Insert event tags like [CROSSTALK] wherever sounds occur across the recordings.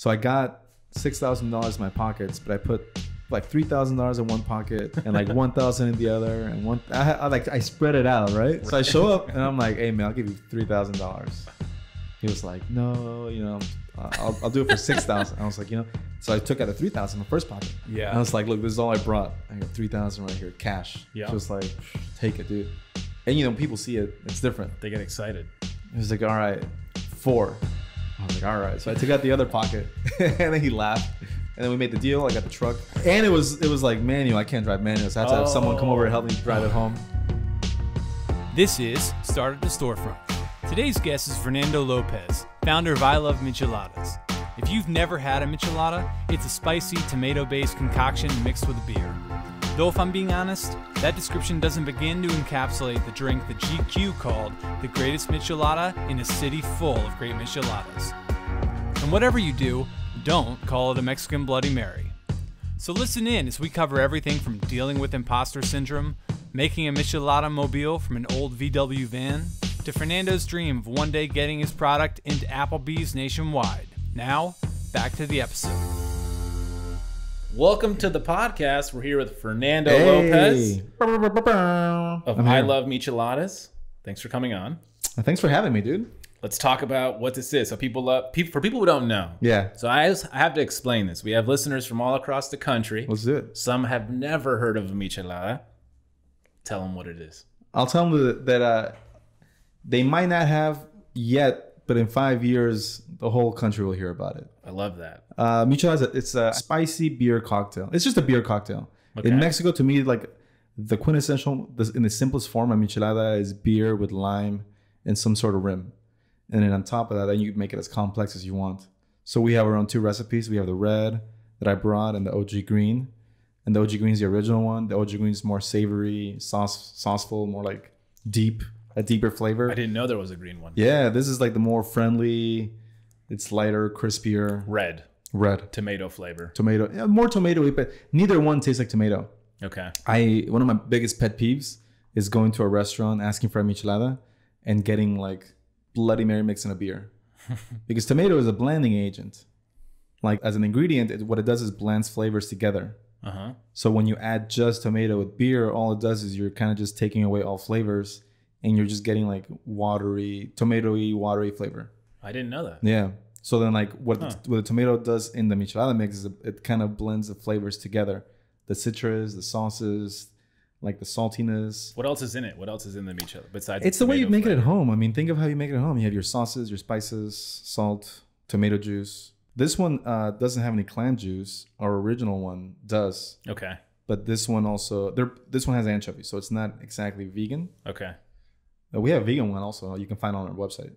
So I got six thousand dollars in my pockets, but I put like three thousand dollars in one pocket and like one thousand in the other, and one. I, I like I spread it out, right? So I show up and I'm like, "Hey man, I'll give you three thousand dollars." He was like, "No, you know, I'll, I'll do it for six thousand. I was like, you know, so I took out the three thousand in the first pocket. Yeah. And I was like, look, this is all I brought. I got three thousand right here, cash. Yeah. She was like, take it, dude. And you know, people see it, it's different. They get excited. He was like, all right, four. I was like, all right. So I took out the other pocket, [LAUGHS] and then he laughed. And then we made the deal. I got the truck, and it was it was like manual. I can't drive manual, so I had to have someone come over and help me drive it home. This is Startup to Storefront. Today's guest is Fernando Lopez, founder of I Love Micheladas. If you've never had a michelada, it's a spicy tomato based concoction mixed with beer. Though, if I'm being honest, that description doesn't begin to encapsulate the drink that GQ called the greatest michelada in a city full of great micheladas. And whatever you do, don't call it a Mexican Bloody Mary. So listen in as we cover everything from dealing with imposter syndrome, making a Michelada mobile from an old VW van, to Fernando's dream of one day getting his product into Applebee's nationwide. Now, back to the episode. Welcome to the podcast. We're here with Fernando Hey. Lopez I'm of I here. Love Micheladas. Thanks for coming on. Thanks for having me, dude. Let's talk about what this is. So people love people for people who don't know. Yeah, So I, I have to explain this. We have listeners from all across the country. let's do it. Some have never heard of a michelada. Tell them what it is. I'll tell them that, that uh, they might not have yet, but in five years, the whole country will hear about it. I love that. Uh, michelada, it's a spicy beer cocktail. It's just a beer cocktail. Okay. In Mexico, to me, like the quintessential, the, in the simplest form, a michelada is beer with lime and some sort of rim. And then on top of that, then you make it as complex as you want. So we have our own two recipes. We have the red that I brought and the OG green. And the OG green is the original one. The OG green is more savory, sauce, sauceful, more like deep, a deeper flavor. I didn't know there was a green one. Yeah, this is like the more friendly. It's lighter, crispier, Red red tomato flavor. tomato, yeah, more tomatoey, but neither one tastes like tomato. Okay. I one of my biggest pet peeves is going to a restaurant asking for a michelada and getting like Bloody Mary mix in a beer, [LAUGHS] because tomato is a blending agent. Like as an ingredient, it, what it does is blends flavors together. Uh huh. So when you add just tomato with beer, all it does is you're kind of just taking away all flavors, and you're just getting like watery, tomatoey, watery flavor. I didn't know that. Yeah. So then, like, what Huh. the, what the tomato does in the michelada mix is it, kind of blends the flavors together, the citrus, the sauces, like the saltiness. What else is in it? What else is in the michelada besides? It's the way you make it at home. I mean, think of how you make it at home. You have your sauces, your spices, salt, tomato juice. This one uh, doesn't have any clam juice. Our original one does, Okay. but this one also there. This one has anchovies, so it's not exactly vegan. Okay. Uh, we have a vegan one also. You can find on our website.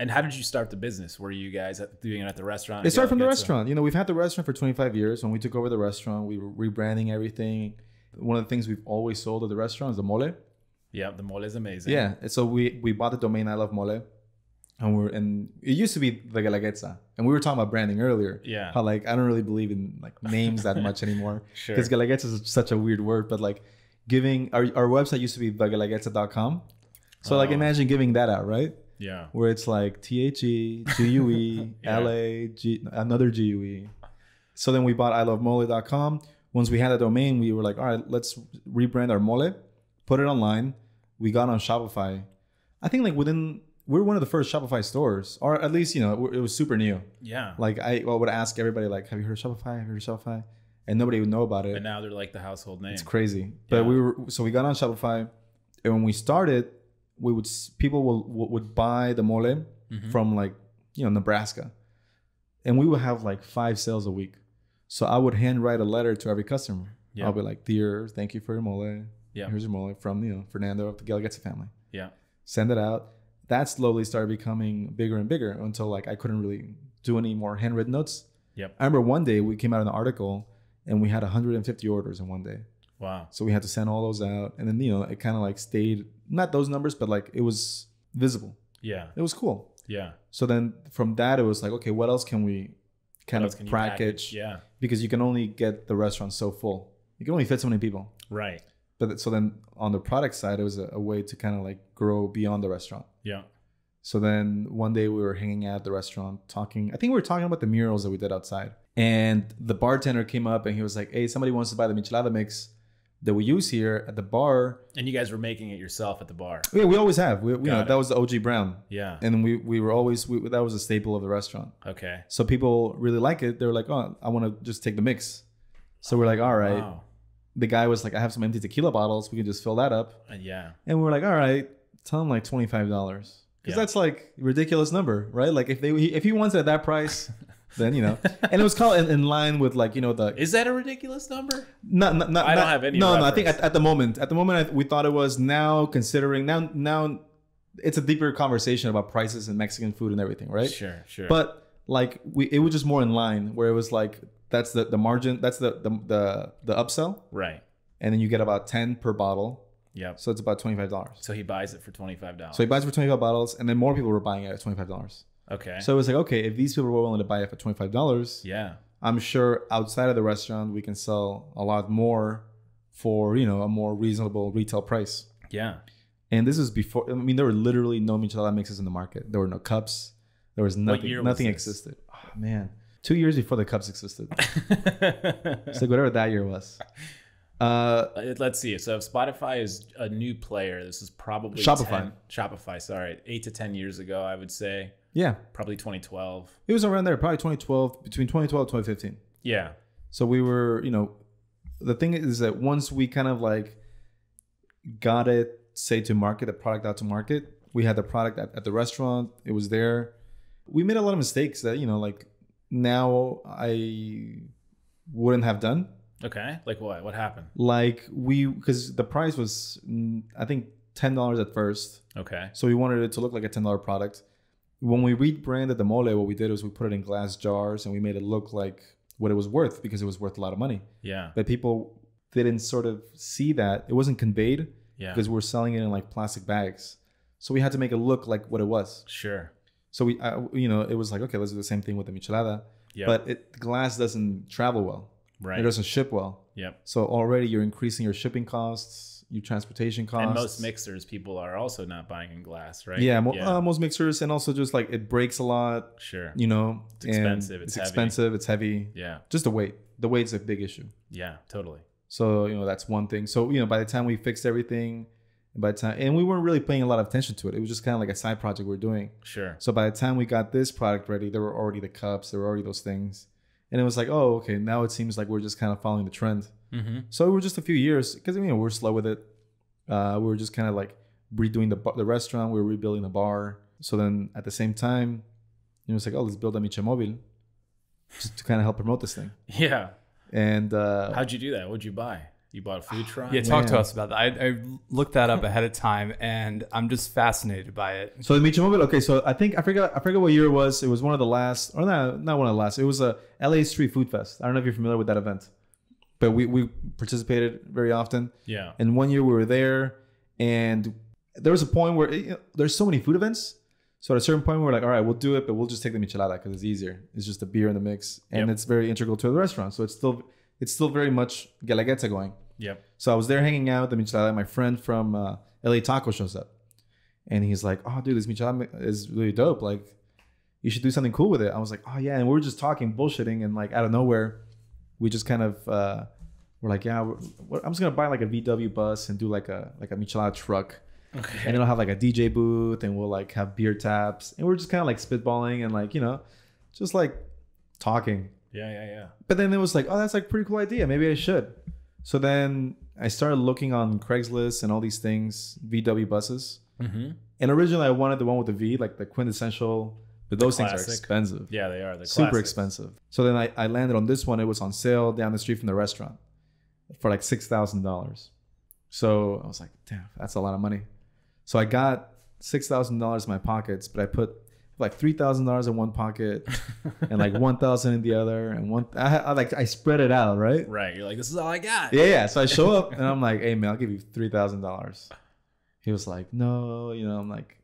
And how did you start the business? Were you guys doing it at the restaurant? It started from the some- restaurant. You know, we've had the restaurant for 25 years. When we took over the restaurant, we were rebranding everything. One of the things we've always sold at the restaurant is the mole. Yeah, the mole is amazing. Yeah. and So we we bought the domain I love mole. And we're and it used to be the Guelaguetza. And we were talking about branding earlier. Yeah. How like I don't really believe in like names that much anymore. [LAUGHS] Sure. Because Guelaguetza is such a weird word, but like giving our, our website used to be theguelaguetza.com. So like Oh. imagine giving that out, right? Yeah. where it's like T H E G U E [LAUGHS] Yeah. L A G another G U E. So then we bought ilovemole.com. Once we had a domain, we were like, all right, let's rebrand our mole, put it online. We got on Shopify. I think like within we are one of the first Shopify stores, or at least you know it was super new. Yeah. Like I, I would ask everybody like, have you heard of Shopify? Have you heard of Shopify? And nobody would know about it. And now they're like the household name. It's crazy. But we were so we got on Shopify, and when we started, we would people will, would would buy the mole Mhm. from like you know Nebraska, and we would have like five sales a week. So I would handwrite a letter to every customer. Yeah. I'll be like, "Dear, thank you for your mole. Yeah. here's your mole from you know Fernando of the Guelaguetza family." Yeah. Send it out. That slowly started becoming bigger and bigger until like I couldn't really do any more handwritten notes. Yep. I remember one day we came out in an article and we had 150 orders in one day. Wow. So we had to send all those out. And then, you know, it kind of like stayed, not those numbers, but like it was visible. Yeah. It was cool. Yeah. So then from that, it was like, okay, what else can we kind What of you package? Yeah. Because you can only get the restaurant so full. You can only fit so many people. Right. But so then on the product side, it was a, a way to kind of like grow beyond the restaurant. Yeah. So then one day we were hanging out at the restaurant talking. I think we were talking about the murals that we did outside. And the bartender came up and he was like, "Hey, somebody wants to buy the michelada mix that we use here at the bar." And you guys were making it yourself at the bar. Yeah, we always have. We, you know, it. that was the OG Brown, Yeah. and we we were always we, that was a staple of the restaurant. Okay. So people really like it. They were like, "Oh, I want to just take the mix." So we're like, "All right." Wow. The guy was like, "I have some empty tequila bottles. We can just fill that up." Uh, yeah. And we were like, "All right, tell him like twenty five dollars." Because Yeah. that's like a ridiculous number, right? Like if they if he wants it at that price, [LAUGHS] then you know. [LAUGHS] And it was called in, in line with like you know the Is that a ridiculous number? not, not, not I don't not- have any No, no. I think at, at the moment, at the moment, I, we thought it was now considering now now it's a deeper conversation about prices and Mexican food and everything, right? Sure, sure. But like we, it was just more in line where it was like that's the the margin, that's the the the, the upsell, right. and then you get about ten per bottle, Yep. so it's about twenty five dollars. So he buys it for twenty five dollars. So he buys it for twenty five bottles, and then more people were buying it at twenty five dollars. Okay. So it was like, okay, if these people were willing to buy it for twenty five dollars, yeah. I'm sure outside of the restaurant we can sell a lot more for you know a more reasonable retail price. Yeah. And this is before. I mean, there were literally no michelada mixes in the market. There were no cups. There was nothing. was nothing this? existed. Oh, man, two years before the cups existed. [LAUGHS] It's like whatever that year was. Uh, Uh, Let's see. So if Spotify is a new player, this is probably Shopify. 10 Shopify, sorry, eight to ten years ago, I would say, yeah, probably 2012. it was around there, probably 2012, between 2012 and 2015. Yeah. So we were, you know, the thing is that once we kind of like got it, say to market, the product out to market, we had the product at, at the restaurant, it was there. We made a lot of mistakes that, you know, like now I wouldn't have done. Okay. Like what? What happened? Like we, because the price was, mm, I think, $10 at first. Okay. So we wanted it to look like a $10 product. When we rebranded the mole, what we did was we put it in glass jars and we made it look like what it was worth because it was worth a lot of money Yeah. but people didn't sort of see that it wasn't conveyed Yeah. because we were selling it in like plastic bags so we had to make it look like what it was Sure. so we uh, you know it was like okay let's do the same thing with the michelada Yeah. but it glass doesn't travel well right. it doesn't ship well Yep. so already you're increasing your shipping costs your transportation costs And most mixers, people are also not buying in glass, right? yeah, mo- Uh, most mixers and also just like it breaks a lot sure. you know It's expensive, it's it's heavy. expensive it's heavy Yeah. just the weight the weight's a big issue Yeah. Totally. So you know that's one thing. So you know by the time we fixed everything, by the time and we weren't really paying a lot of attention to it. It was just kind of like a side project we are doing. Sure. So by the time we got this product ready, there were already the cups, there were already those things, and it was like, oh, okay, now it seems like we're just kind of following the trend. Mm-hmm. So it was just a few years because you know we're slow with it. Uh, we were just kind of like redoing the the restaurant, we were rebuilding the bar. So then at the same time, it was like, oh, let's build a Miche Mobil, just to kind of help promote this thing. [LAUGHS] Yeah. And uh, How'd you do that? What'd you buy? You bought a food [SIGHS] truck? Yeah, talk to us about that. I, I looked that up ahead of time, and I'm just fascinated by it. So the Miche Mobil, okay. So I think I forgot I forget what year it was. It was one of the last, or not, not one of the last. It was a LA Street Food Fest. I don't know if you're familiar with that event, but we we participated very often. Yeah. And one year we were there, and there was a point where you know, there's so many food events. So at a certain point we were like, all right, we'll do it, but we'll just take the michelada because it's easier. It's just a beer in the mix, and Yep. it's very integral to the restaurant. So it's still it's still very much Guelaguetza going. Yep. So I was there hanging out with the michelada. My friend from uh, LA Taco shows up, and he's like, "Oh, dude, this michelada is really dope. Like, you should do something cool with it." I was like, "Oh yeah," and we were just talking, bullshitting, and like out of nowhere, we just kind of uh, we're like, "Yeah, we're, we're- I'm just gonna buy like a VW bus and do like a like a michelada truck, Okay. and it'll have like a DJ booth, and we'll like have beer taps, and we're just kind of like spitballing and like you know, just like talking." Yeah, yeah, yeah. But then it was like, oh, that's like a pretty cool idea. Maybe I should. So then I started looking on Craigslist and all these things, VW buses. Mm-hmm. And originally I wanted the one with the V, like the quintessential, but those things are expensive. Yeah, they are. The Super expensive. So then I, I landed on this one. It was on sale down the street from the restaurant for like $6,000. So I was like, damn, that's a lot of money. So I got $6,000 in my pockets, but I put like $3,000 in one pocket [LAUGHS] and like 1000 in the other and one I, I like I spread it out, right? Right. You're like, this is all I got. Yeah, yeah. So I show up and I'm like, "Hey man, I'll give you $3,000." He was like, "No, you know, I'm like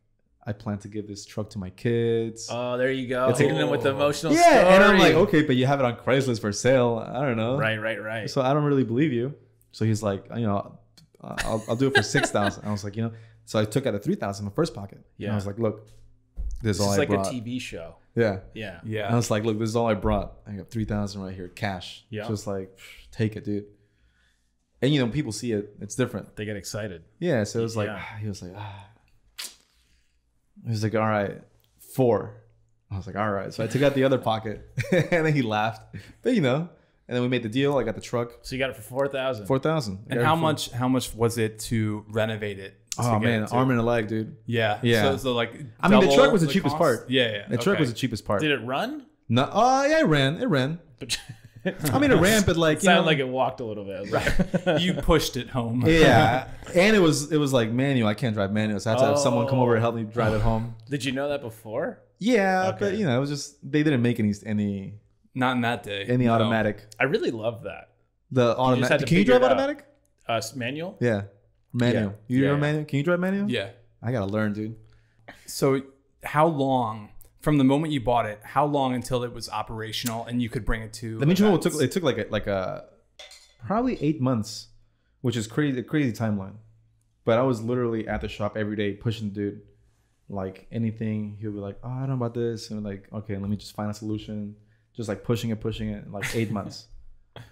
I plan to give this truck to my kids." Oh, there you go. It's Hitting them with the oh. emotional yeah, story. and I'm like, "Okay, but you have it on Craigslist for sale." I don't know. Right, right, right. So I don't really believe you. So he's like, "You know, I'll, I'll do it for 6,000." I was like, "You know." So I took out the 3,000 in my first pocket. Yeah. And I was like, "Look, This is This all is I like brought. a TV show. Yeah. Yeah. Yeah. And I was like, look, this is all I brought. I got three thousand right here, cash. Yeah. Just like, take it, dude. And you know, people see it. It's different. They get excited. Yeah. So it was like, Yeah. he was like, ah. He was like, all right, four. I was like, all right. So I took out the other pocket, [LAUGHS] and then he laughed. But you know, and then we made the deal. I got the truck, So you got it for four thousand. four thousand. And how much? How much was it to renovate it? Oh man, arm and a leg, dude. Yeah. Yeah. So, so like. I mean, the truck was the cheapest cost? part. Yeah. Yeah. The truck was the cheapest part. Did it run? No, oh yeah, it ran. It ran. I mean, it ran, but like, you sounded know, like it walked a little bit. Was [LAUGHS] you pushed it home. [LAUGHS] yeah, and it was it was like manual. I can't drive manual, so I had to have someone come over and help me drive it home. [SIGHS] Did you know that before? Yeah, but Okay. you know, it was just they didn't make any any Not in that day. any No. automatic. I really love that. The automatic. Can you drive automatic? Uh, manual. Yeah, manual. Yeah. You Yeah, drive yeah. manual? Can you drive manual? Yeah. I gotta learn, dude. So, how long from the moment you bought it? How long until it was operational and you could bring it to? The events? took it took like a, like a probably eight months, which is crazy crazy timeline. But I was literally at the shop every day pushing the dude, like anything. He'll be like, "Oh, I don't know about this," and like, "Okay, let me just find a solution." Just like pushing it, pushing it, like eight months. [LAUGHS]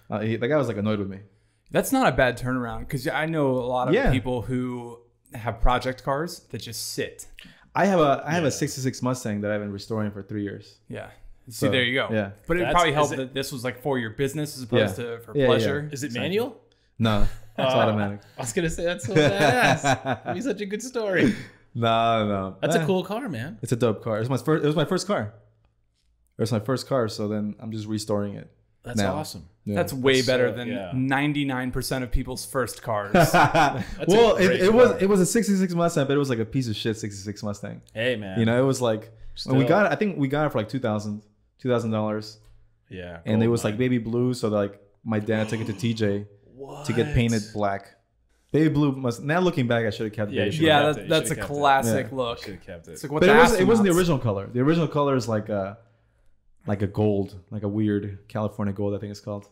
Uh, he, the guy was like annoyed with me. That's not a bad turnaround because I know a lot of Yeah. people who have project cars that just sit. I have a I have Yeah. a '66 Mustang that I've been restoring for three years. Yeah. See, So, there you go. yeah. But it probably helped it- that this was like for your business as opposed Yeah. to for Yeah, yeah, pleasure. Is it Exactly. manual? No, it's [LAUGHS] Oh, automatic. I was gonna say that's so badass. That'd be such a good story. [LAUGHS] No, no, That's Eh, a cool car, man. It's a dope car. It was my first. It was my first car. It was my first car. So then I'm just restoring it. That's Now. awesome. Yeah. That's way That's better so- than 99% of people's first cars. [LAUGHS] well, a it, great it was it was a '66 Mustang, but it was like a piece of shit '66 Mustang. Hey, man. You know, it was like when we got it. I think we got it for like two thousand, two thousand dollars, yeah. and it gold was like baby blue. So like my dad took it to TJ what? to get painted black. Baby blue must. Now looking back, I should have kept. Yeah, you baby yeah, kept that, it. That's a should've it. classic Yeah. look. Should have kept it. It's like what but the it wasn't. It wasn't the original color. The original color is like a, like a gold, like a weird California gold. I think it's called.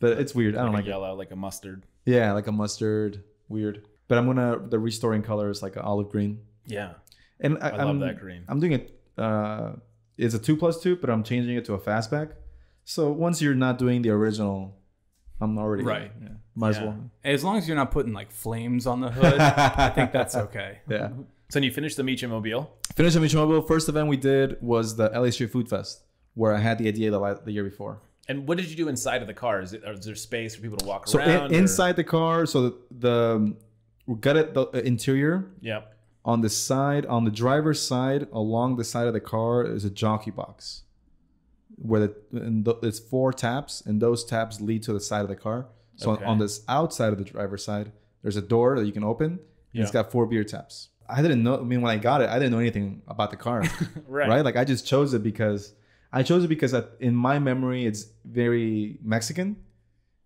But it's weird. I don't like like a it. yellow, like a mustard. Yeah, like a mustard, weird. But I'm gonna the restoring color is like an olive green, Yeah. and I, I love that green. I'm doing it. Uh, it's a two plus two, but I'm changing it to a fastback. So once you're not doing the original, I'm already Right. Yeah, might as well. As long as you're not putting like flames on the hood, I think that's [LAUGHS] okay. Yeah. So then you finished the Miche Mobil. Finish the Mobile. First event we did was the LA Street Food Fest, where I had the idea the, the year before. And what did you do inside of the car? Is, it, is there space for people to walk So around? or- inside the car, so the, the we got it the uh, interior Yep. on the side on the driver's side along the side of the car is a jockey box where the and th- it's four taps and those taps lead to the side of the car so Okay. on, on this outside of the driver's side there's a door that you can open and it's Yeah. got four beer taps i didn't know i mean when i got it i didn't know anything about the car [LAUGHS] Right. right like i just chose it because i chose it because I- in my memory it's very mexican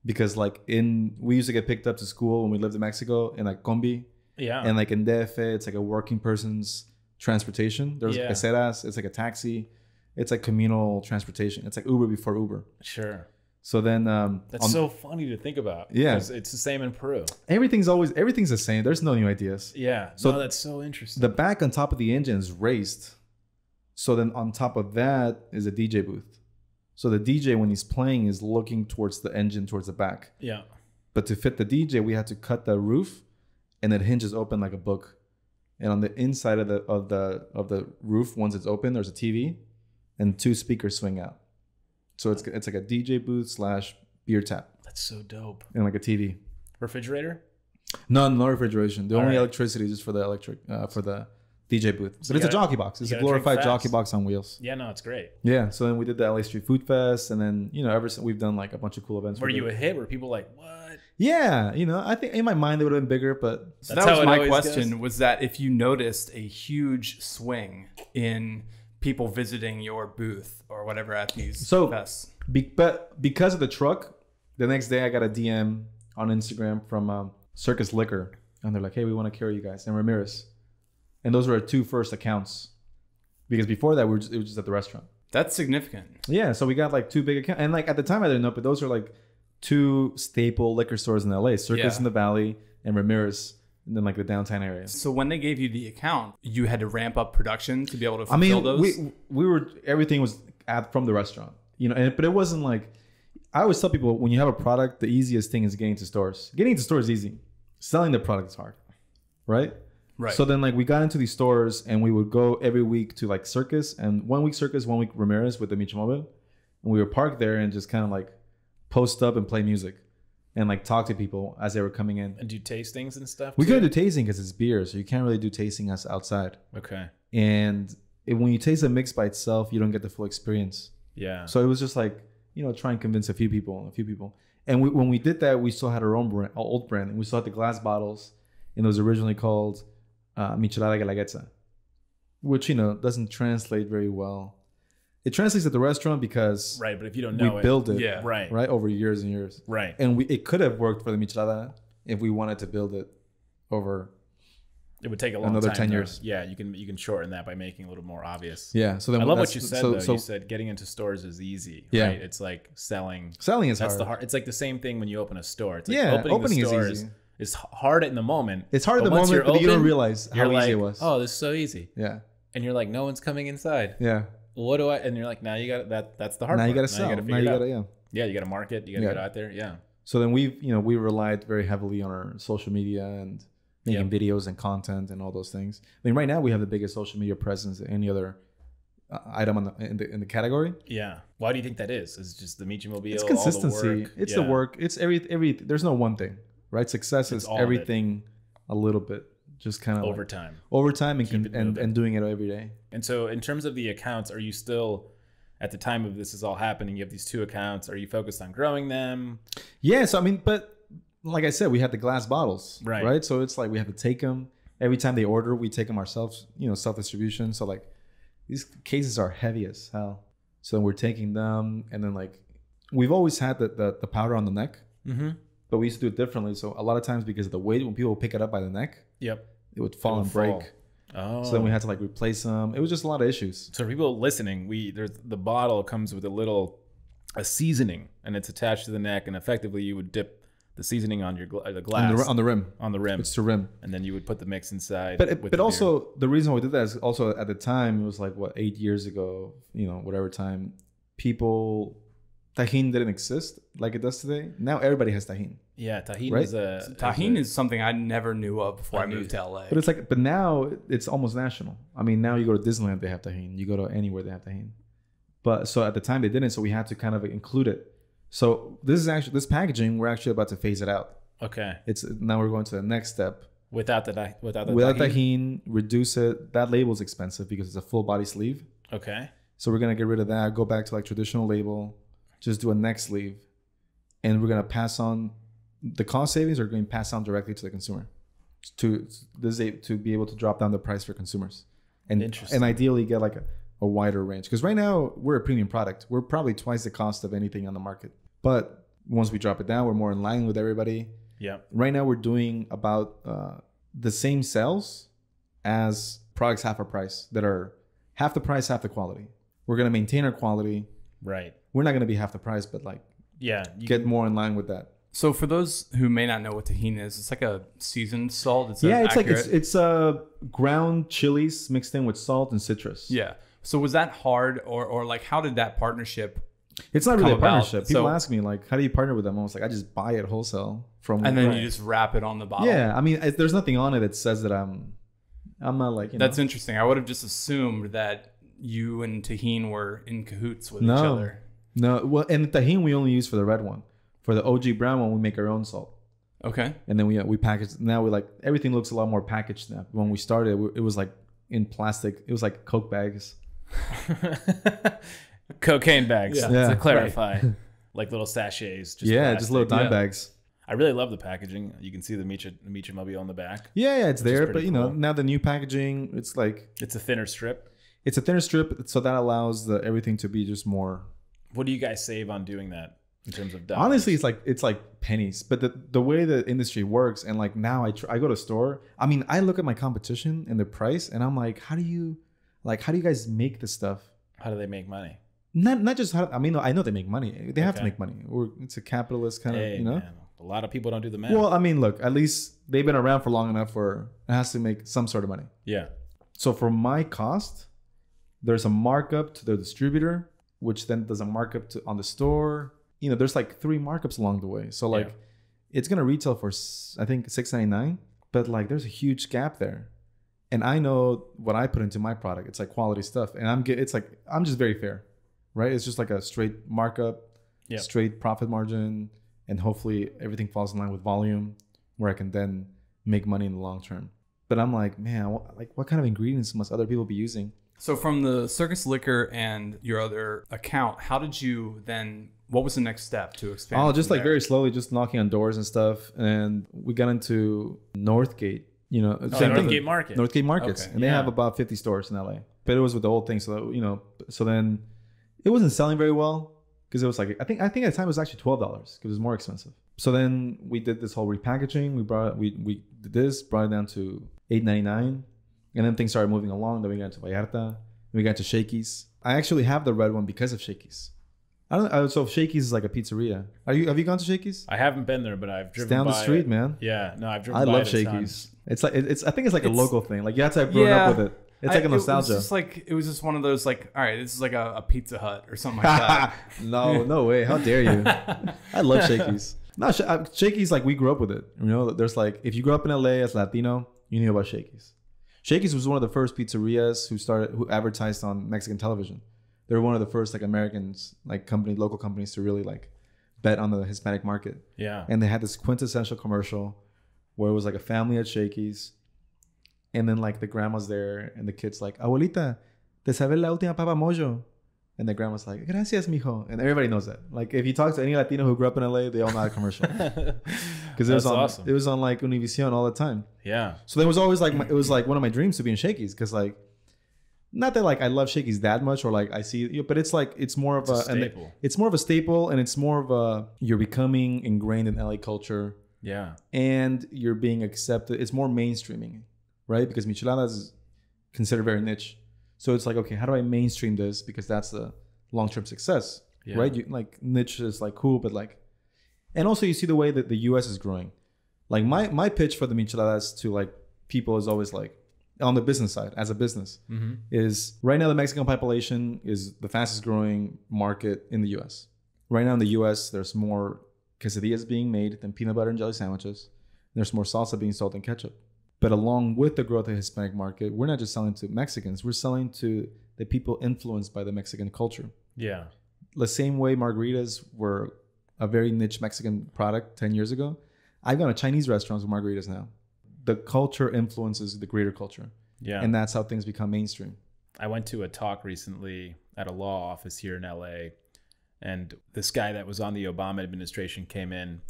because like in we used to get picked up to school when we lived in mexico in like combi Yeah. and like in DF, it's like a working person's transportation. There's Yeah. caseras, it's like a taxi, it's like communal transportation. It's like Uber before Uber. sure. So then, um, That's on- so funny to think about. Yeah. It's the same in Peru. everything's always everything's the same. There's no new ideas. Yeah. So no, that's so interesting. The back on top of the engine is raised. So then on top of that is a DJ booth. So the DJ when he's playing is looking towards the engine towards the back. yeah. But to fit the DJ, we had to cut the roof, and it hinges open like a book. And on the inside of the of the of the roof, once it's open, there's a TV, and two speakers swing out. So it's it's like a DJ booth slash beer tap That's so dope. and like a TV. Refrigerator? No, no refrigeration. The All only right. electricity is just for the electric uh, for the DJ booth. But it's you a gotta- jockey box. It's a glorified jockey box on wheels. Yeah, no, it's great. Yeah. So then we did the LA Street Food Fest, and then you know ever since we've done like a bunch of cool events. Were you it. a hit? Were people like, what? Yeah, you know, I think in my mind they would have been bigger, but So That's that was my question goes. was that if you noticed a huge swing in people visiting your booth or whatever at these So- fests. Be- but because of the truck, the next day I got a DM on Instagram from um, Circus Liquor, and they're like, "Hey, we want to carry you guys," and Ramirez, and those were our two first accounts, because before that we were just, it was just at the restaurant. That's significant. Yeah, so we got like two big accounts, and like at the time I didn't know, but those are like two staple liquor stores in LA: Circus Yeah. in the Valley and Ramirez and then like the downtown area. So when they gave you the account, you had to ramp up production to be able to I fulfill mean, those. we we were everything was at from the restaurant, you know. And, but it wasn't like I always tell people when you have a product, the easiest thing is getting to stores. Getting to stores is easy. Selling the product is hard, right? Right. So then like we got into these stores and we would go every week to like Circus and one week Circus, one week Ramirez with the Miche Mobil. And we would park there and just kind of like post up and play music and like talk to people as they were coming in. And do tastings and stuff. We too? couldn't do tasting because it's beer, so you can't really do tasting us outside. Okay. And it, when you taste a mix by itself, you don't get the full experience. Yeah. So it was just like, you know, try and convince a few people, a few people. And we, when we did that, we still had our own brand, our old brand, and we still had the glass bottles, and it was originally called uh, Michelada Guelaguetza, which you know doesn't translate very well. It translates at the restaurant because right, but if you don't we know it, build it, Yeah. right, right over years and years, right. and we it could have worked for the Michelada if we wanted to build it over It would take a long Another time 10 to- years. Yeah, you can you can shorten that by making it a little more obvious. yeah. So then I love what you said so- though. so you said getting into stores is easy. Yeah. Right? It's like selling. selling is That's hard. the hard. It's like the same thing when you open a store. It's like Yeah, opening, opening is easy. is, is hard in the moment. It's hard at but the moment, but you don't realize how You're easy it was. oh, this is so easy, Yeah, and you're like, no one's coming inside. yeah. What do I? And you're like, now you got that. That's the hard. Now you part. got to sell. gotta Now figure you it got out. to yeah. Yeah, you got to market. You got to Yeah. get out there. Yeah. So then we've you know we relied very heavily on our social media and making videos and content and all those things. I mean, right now we have the biggest social media presence than any other uh, item on the, in the in the category. Yeah. Why do you think that is? Is it just the Miche Mobil? It's all the consistency. work? It's Yeah. the work. It's every every. There's no one thing, right? Success It's is all of it. everything, a little bit, just kind of over like, time. over time and and, and doing it every day. And so, in terms of the accounts, are you still at the time of this is all happening? You have these two accounts. Are you focused on growing them? Yeah, so I mean, but like I said, we had the glass bottles, Right. Right. So it's like we have to take them every time they order. We take them ourselves, you know, self distribution. So like these cases are heavy as hell. So we're taking them, and then like we've always had the the, the powder on the neck, Mm-hmm. But we used to do it differently. So a lot of times because of the weight, when people pick it up by the neck, Yep. it would fall would and break. fall. Oh. So then we had to like replace them. It was just a lot of issues. So for people listening, we there's the bottle comes with a little a seasoning, and it's attached to the neck, and effectively you would dip the seasoning on your gla- uh, the glass On the, on the rim, on the rim, it's to rim. and then you would put the mix inside. But it, with but the beer. also the reason why we did that is also at the time it was like what eight years ago, you know, whatever time, people Tajín didn't exist like it does today. Now everybody has Tajín, yeah, Tajín Right? is a Tajín a- is something I never knew of before I I moved to LA. but it's like but now it's almost national. I mean, now you go to Disneyland, they have Tajín. You go to anywhere, they have Tajín. But so at the time they didn't, so we had to kind of include it. So this is actually this packaging. We're actually about to phase it out. okay It's now we're going to the next step. without the di- without the Without Tajín. Tajín, reduce it. That label's expensive because it's a full body sleeve. Okay, So we're gonna get rid of that. Go back to like traditional label. Just do a neck sleeve, and we're gonna pass on the cost savings are going to pass on directly to the consumer. To this is a, to be able to drop down the price for consumers, and and ideally get like a, a wider range. Because right now we're a premium product. We're probably twice the cost of anything on the market. But once we drop it down, we're more in line with everybody. yeah, Right now we're doing about uh, the same sales as products half our price that are half the price, half the quality. We're gonna maintain our quality. right, We're not gonna be half the price, but like yeah. You get more in line with that. So for those who may not know what Tajín is, it's like a seasoned salt. It says yeah, it's like it's it's uh ground chilies mixed in with salt and citrus. yeah. So was that hard, or or like how did that partnership? it's not really a about. partnership. People So- ask me like, how do you partner with them? I was like, I just buy it wholesale from. And then you just wrap it on the bottle. yeah, I mean, there's nothing on it that says that I'm. I'm not like you That's know. interesting. I would have just assumed that you and Tajín were in cahoots with No. each other. no. Well, and the Tajín we only use for the red one. For the OG brown one, we make our own salt. Okay. and then we uh, we package now we like everything looks a lot more packaged now when we started it was like in plastic it was like coke bags [LAUGHS] Cocaine bags. Yeah. Yeah. To clarify, [LAUGHS] like little sachets. Just yeah just little dime Yeah. bags I really love the packaging. You can see the Micha the Miche Mobil on the back. yeah yeah it's there but you know now the new packaging it's like It's a thinner strip. it's a thinner strip so that allows the everything to be just more What do you guys save on doing that in terms of dollars? honestly it's like it's like pennies but the, the way the industry works and like now I, tr- I go to store i mean i look at my competition and the price and i'm like how do you like how do you guys make this stuff how do they make money? not not just how I mean I know they make money. They have to make money. Or it's a capitalist kind of you know. man, a lot of people don't do the math. Well, I mean, look, at least they've been around for long enough for it has to make some sort of money. yeah. So for my cost, there's a markup to the distributor, which then does a markup to on the store. You know, there's like three markups along the way. So like, Yeah. it's gonna retail for I think six ninety nine, but like there's a huge gap there, and I know what I put into my product. It's like quality stuff, and I'm get it's like I'm just very fair, right? It's just like a straight markup, Yeah. straight profit margin, and hopefully everything falls in line with volume, where I can then make money in the long term. But I'm like, man, what, like what kind of ingredients must other people be using? So from the Circus Liquor and your other account, how did you then? What was the next step to expand? Oh, just like there? very slowly, just knocking on doors and stuff. And we got into Northgate, you know, Oh, same thing. Northgate Market. Northgate Markets, Okay. and they Yeah. have about 50 stores in LA. But it was with the old thing, so that, you know, so then it wasn't selling very well because it was like I think I think at the time it was actually twelve dollars because it was more expensive. So then we did this whole repackaging. We brought we we did this, brought it down to eight ninety nine, and then things started moving along. Then we got to Vallarta, we got to Shakey's. I actually have the red one because of Shakey's. I don't. uh, So Shakey's is like a pizzeria. Are you? Have you gone to Shakey's? I haven't been there, but I've It's driven down the street, it. man. Yeah, no, I've driven. I love. Shakey's. It's like it's. I think it's like a local thing. Like you have to have grown Yeah. up with it. It's I- like a It was nostalgia. just like it was just one of those like, all right, this is like a, a Pizza Hut or something like that. [LAUGHS] no, no way. How dare you? I love Shakey's. [LAUGHS] No, Sh- uh, Shakey's like we grew up with it. You know, there's like if you grew up in LA as Latino, you knew about Shakey's. Shakey's was one of the first pizzerias who started who advertised on Mexican television. They were one of the first like Americans, like company, local companies to really like bet on the Hispanic market. Yeah, And they had this quintessential commercial where it was like a family at Shakey's, and then like the grandma's there, and the kid's like, "Abuelita, te sabes la última papa mojo?" And the grandma's like, "Gracias, mijo." And everybody knows that. Like if you talk to any Latino who grew up in LA, they all know that commercial [LAUGHS] because it was on awesome. it was on like Univision all the time. yeah, So there was always like my, it was like one of my dreams to be in Shakey's because like. Not that like I love Shakey's that much, or like I see, you, but it's like it's more of It's a a, staple. it's more of a staple, and it's more of a you're becoming ingrained in LA culture yeah, and you're being accepted. It's more mainstreaming, right? Because micheladas is considered very niche. So it's like, okay, how do I mainstream this? Because that's the long term success, Yeah. right? You, like niche is like cool, but like, and also you see the way that the U.S. is growing. Like my my pitch for the micheladas to like people is always like on the business side as a business mm-hmm. is right now the Mexican population is the fastest growing market in the US. Right now in the US, there's more quesadillas being made than peanut butter and jelly sandwiches. There's more salsa being sold than ketchup. But along with the growth of the Hispanic market, we're not just selling to Mexicans, we're selling to the people influenced by the Mexican culture. yeah, The same way margaritas were a very niche Mexican product 10 years ago, I've gone to Chinese restaurants with margaritas now. The culture influences the greater culture. yeah. And that's how things become mainstream. I went to a talk recently at a law office here in LA, and this guy that was on the Obama administration came in,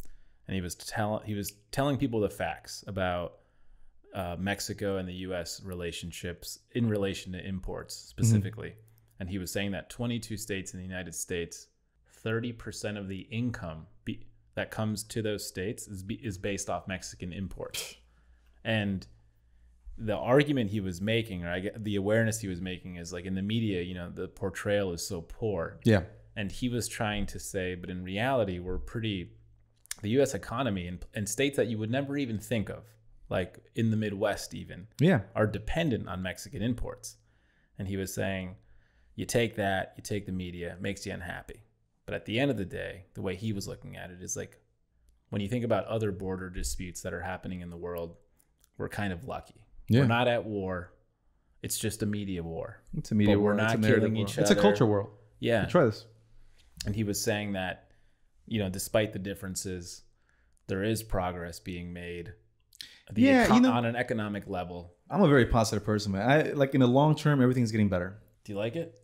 and he was tell he was telling people the facts about uh, Mexico and the U.S. relationships in relation to imports specifically, and he was saying that 22 states in the United States, 30 percent of the income be, that comes to those states is be, is based off Mexican imports, and the argument he was making, or I get the awareness he was making, is like in the media, you know, the portrayal is so poor, Yeah. and he was trying to say, but in reality, we're pretty. The U.S. economy and, and states that you would never even think of, like in the Midwest, even Yeah. are dependent on Mexican imports. And he was saying, you take that, you take the media, it makes you unhappy. But at the end of the day, the way he was looking at it is like, when you think about other border disputes that are happening in the world, we're kind of lucky. Yeah. We're not at war. It's just a media war. It's a media But we're not it's a narrative killing world. each It's a culture war. Yeah. Try this. And he was saying that, you know, despite the differences, there is progress being made. The Yeah, eco- you know- on an economic level. I'm a very positive person, man. I like in the long term, everything's getting better. Do you like it?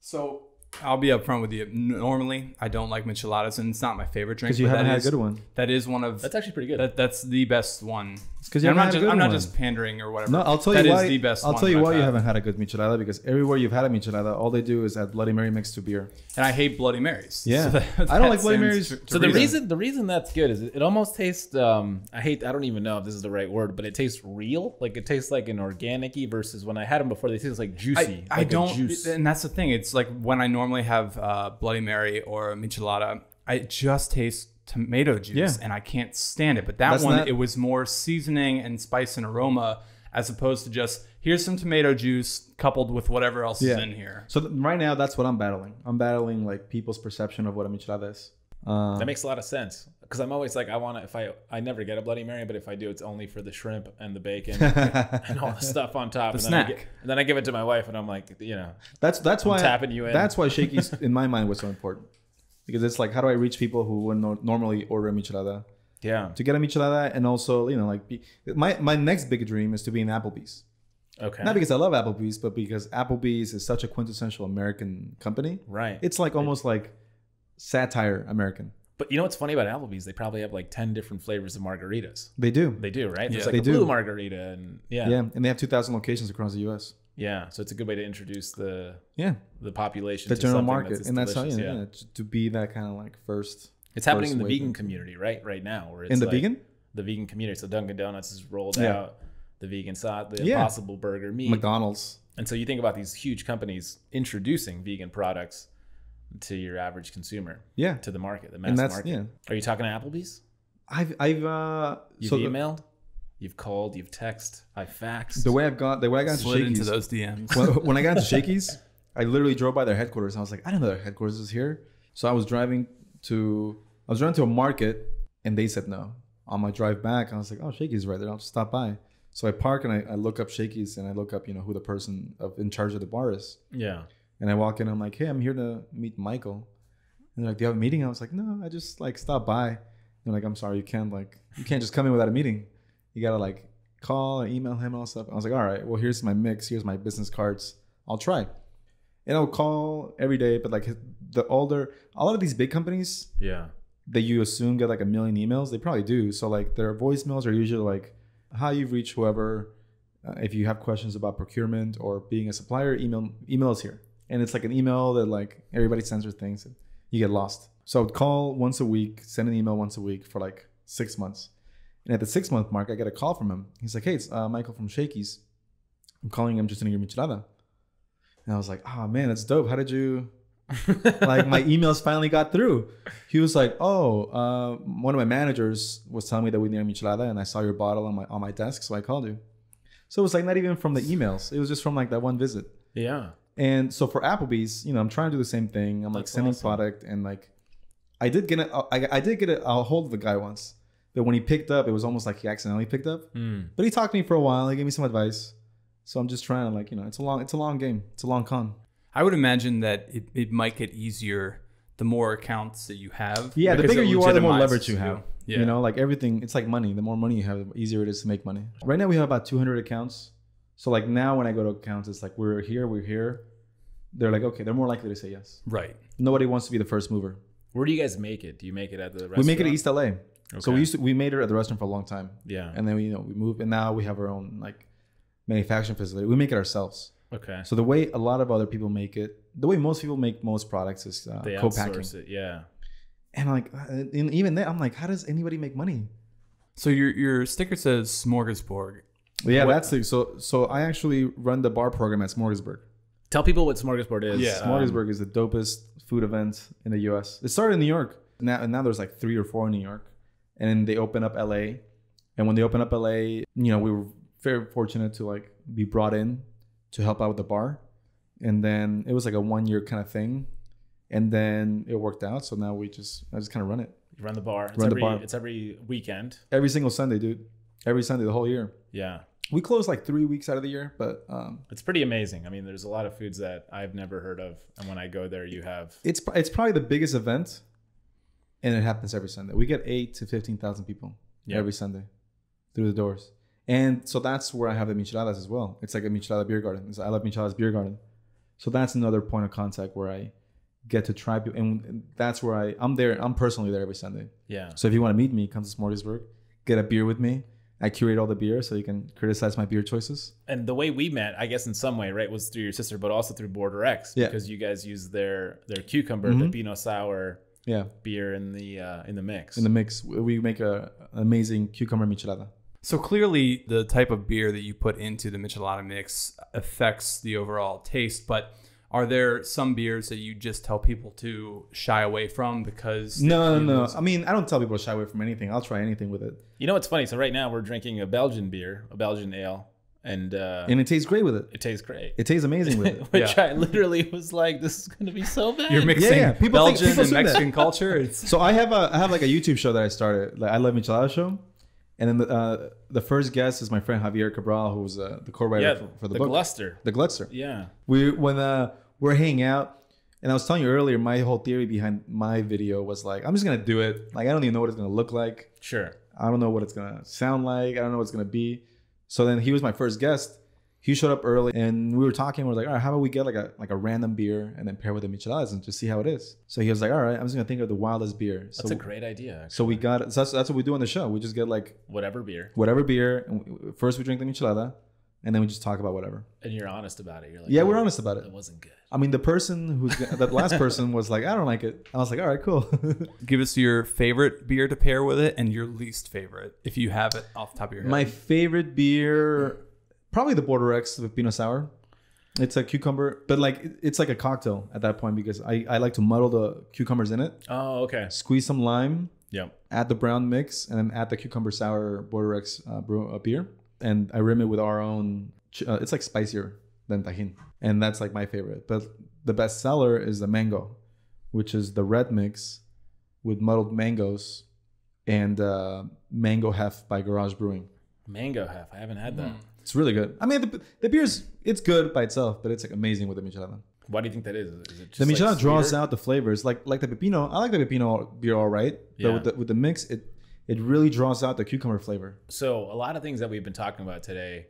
So I'll be upfront with you. Normally, I don't like micheladas, and it's not my favorite drink. Because you but haven't had is- a good one. That is one of That's actually pretty good. that. That's the best one. It's because you I'm haven't had a just good I'm not just pandering or whatever. No, I'll tell That you is why. the best. I'll tell you I've why you had. haven't had a good michelada because everywhere you've had a michelada, all they do is add Bloody Mary mixed to beer. And I hate Bloody Marys. Yeah. [LAUGHS] that- I don't like Bloody Marys. to- to So the reason. reason the reason that's good is it, it almost tastes um I hate I don't even know if this is the right word but it tastes real like it tastes like an organic-y versus when I had them before they taste like juicy I, I like a don't, juice and that's the thing. It's like when I normally have uh, Bloody Mary or michelada, I just taste tomato juice Yeah. and I can't stand it. But that That's one, not- it was more seasoning and spice and aroma as opposed to just here's some tomato juice coupled with whatever else Yeah. is in here. So th- right now, that's what I'm battling. I'm battling like people's perception of what a michelada is. Um, That makes a lot of sense because I'm always like, I want to. If I, I never get a Bloody Mary, but if I do, it's only for the shrimp and the bacon [LAUGHS] and all the stuff on top. The and, then I snack. get- and then I give it to my wife, and I'm like, you know, that's that's why tapping you in. That's why Shakey's [LAUGHS] in my mind was so important because it's like how do I reach people who would not normally order a michelada yeah, to get a michelada and also you know like be, my my next big dream is to be in Applebee's. okay, Not because I love Applebee's, but because Applebee's is such a quintessential American company. right. It's like almost like satire American. but you know what's funny about Applebee's? They probably have like ten different flavors of margaritas. They do. They do, right? There's like They a do. blue margarita, and yeah, yeah. yeah, and they have 2,000 locations across the U.S. Yeah, so it's a good way to introduce the Yeah, the population the to general market, that's and that's how you know, yeah, to- be that kind of like first It's happening first in the vegan community, right? Right now, where it's in the like vegan the vegan community. So Dunkin' Donuts has rolled Yeah. out the vegan side, the Yeah. Impossible Burger meat, McDonald's. and so you think about these huge companies introducing vegan products to your average consumer, Yeah, to the market, the mass and that's market. yeah. Are you talking to Applebee's? I've I've uh You've so the, emailed, you've called, you've texted, I faxed. the way I've got the way I got into Slid into Shakey's those DMs. when, [LAUGHS] when I got into Shakey's, I literally drove by their headquarters. I was like, I didn't know their headquarters is here. So I was driving to I was driving to a market, and they said no. On my drive back, I was like, oh, Shakey's right there. I'll just stop by. So I park and I, I look up Shakey's and I look up, you know, who the person of in charge of the bar is. yeah, And I walk in, I'm like, hey, I'm here to meet Michael. And they're like, do you have a meeting? I was like, no, I just like stop by. They're like, I'm sorry, you can't like you can't just come in without a meeting. You gotta like call or email him and all stuff. I was like, all right, well here's my mix, here's my business cards. I'll try. And I'll call every day, but like the older a lot of these big companies yeah, that you assume get like a million emails, they probably do. So like their voicemails are usually like, how you've reached whoever. Uh, if you have questions about procurement or being a supplier, email email us here." And it's like an email that like everybody sends her things, and you get lost. So I would call once a week, send an email once a week for like six months. And at the six month mark, I get a call from him. He's like, "Hey, it's uh, Michael from Shakey's. I'm calling him just to your michelada." And I was like, "Oh man, that's dope. How did you?" [LAUGHS] like my emails finally got through. He was like, "Oh, uh, one of my managers was telling me that we need a michelada, and I saw your bottle on my on my desk, so I called you." So it was like not even from the emails; it was just from like that one visit. yeah. And so for Applebee's, you know, I'm trying to do the same thing. I'm like That's sending awesome. product, and like I did get a, I, I did get a, a hold of the guy once, but when he picked up, it was almost like he accidentally picked up. Mm. But he talked to me for a while. He gave me some advice. So I'm just trying to like you know, it's a long it's a long game. It's a long con. I would imagine that it, it might get easier the more accounts that you have. Yeah, the bigger you are, the more leverage you you. have. Yeah. You know, like everything, it's like money. The more money you have, the easier it is to make money. Right now, we have about 200 accounts. So, like now, when I go to accounts, it's like we're here, we're here. They're like, okay, they're more likely to say yes. Right. Nobody wants to be the first mover. Where do you guys make it? Do you make it at the restaurant? We make it at East LA. So we used to we made it at the restaurant for a long time, Yeah. and then we you know we moved, and now we have our own like manufacturing facility. We make it ourselves. Okay. So the way a lot of other people make it, the way most people make most products is uh, They co-packing. outsource it. Yeah. And like, uh, and even then, I'm like, how does anybody make money? So your your sticker says smorgasbord. Yeah, What- that's the so so I actually run the bar program at Smorgasburg. Tell people what Smorgasbord is. Yeah. Um, Smorgasburg is the dopest food event in the US. It started in New York. Now and now there's like three or four in New York. And then they open up LA. And when they open up LA, you know, we were very fortunate to like be brought in to help out with the bar. And then it was like a one year kind of thing. And then it worked out. So now we just I just kind of run it. You run the bar. It's Run the every bar. it's every weekend. Every single Sunday, dude. Every Sunday the whole year. Yeah. We close like three weeks out of the year, but um, It's pretty amazing. I mean, there's a lot of foods that I've never heard of, and when I go there, you have it's it's probably the biggest event, and it happens every Sunday. We get eight to fifteen thousand people Yeah. every Sunday through the doors, and so that's where I have the micheladas as well. It's like a michelada beer garden. It's, I love micheladas beer garden, so that's another point of contact where I get to try people, and that's where I I'm there. I'm personally there every Sunday. yeah. So if you want to meet me, come to Smorgasburg, get a beer with me. I curate all the beer so you can criticize my beer choices. And the way we met, I guess in some way, right, was through your sister, but also through Border X Yeah. because you guys use their their cucumber, the Mhm. Pinot Sour Yeah, beer in the uh, in the mix. in the mix, we make a an amazing cucumber michelada. So clearly, the type of beer that you put into the michelada mix affects the overall taste. But Are there some beers that you just tell people to shy away from because No, no, no. I mean, I don't tell people to shy away from anything. I'll try anything with it, You know what's funny? So right now we're drinking a Belgian beer, a Belgian ale, and uh, and it tastes great with it. it tastes great. It tastes amazing with [LAUGHS] it. Which Yeah. I literally was like, this is gonna be so bad. You're mixing yeah. People think- Belgian people and say that. Mexican culture. [LAUGHS] It's So I have a I have like a YouTube show that I started, like I Love Michelada show, and then the uh, the first guest is my friend Javier Cabral, who's uh, the co-writer yeah, for, for the, the book, Gluster. the Gluster. Yeah. We when uh, we're hanging out, and I was telling you earlier, my whole theory behind my video was like, I'm just gonna do it. Like I don't even know what it's gonna look like. Sure. I don't know what it's gonna sound like. I don't know what it's gonna be. So then he was my first guest. He showed up early, and we were talking. We are like, all right, how about we get like a like a random beer and then pair with the micheladas and just see how it is. So he was like, all right, I'm just gonna think of the wildest beer. So That's a great idea. Actually. so we got so that's that's what we do on the show. We just get like Whatever beer, whatever beer. And we, first we drink the michelada, and then we just talk about whatever. and you're honest about it. You're like, Yeah, "Oh, we're honest about it. It wasn't good. I mean, the person who's that last [LAUGHS] person was like, I don't like it. I was like, all right, cool. [LAUGHS] give us your favorite beer to pair with it and your least favorite if you have it off the top of your head. My favorite beer, probably the Border X with Pepino Sour. It's a cucumber, but like it's like a cocktail at that point because I, I like to muddle the cucumbers in it, Oh, okay. squeeze some lime, Yeah. add the brown mix, and then add the cucumber sour Border X uh, brew, uh, beer, and I rim it with our own. Uh, it's like spicier than Tajín, and that's like my favorite. But the best seller is the mango, which is the red mix with muddled mangoes and uh, mango hef by Garage Brewing. Mango hef. I haven't had that. It's really good. I mean, the, the beer's it's good by itself, but it's like amazing with the michelada. Why do you think that is? Is it just The like michelada draws out the flavors, like like the pepino. I like the pepino beer all right, but Yeah. with the with the mix, it it really draws out the cucumber flavor. So a lot of things that we've been talking about today,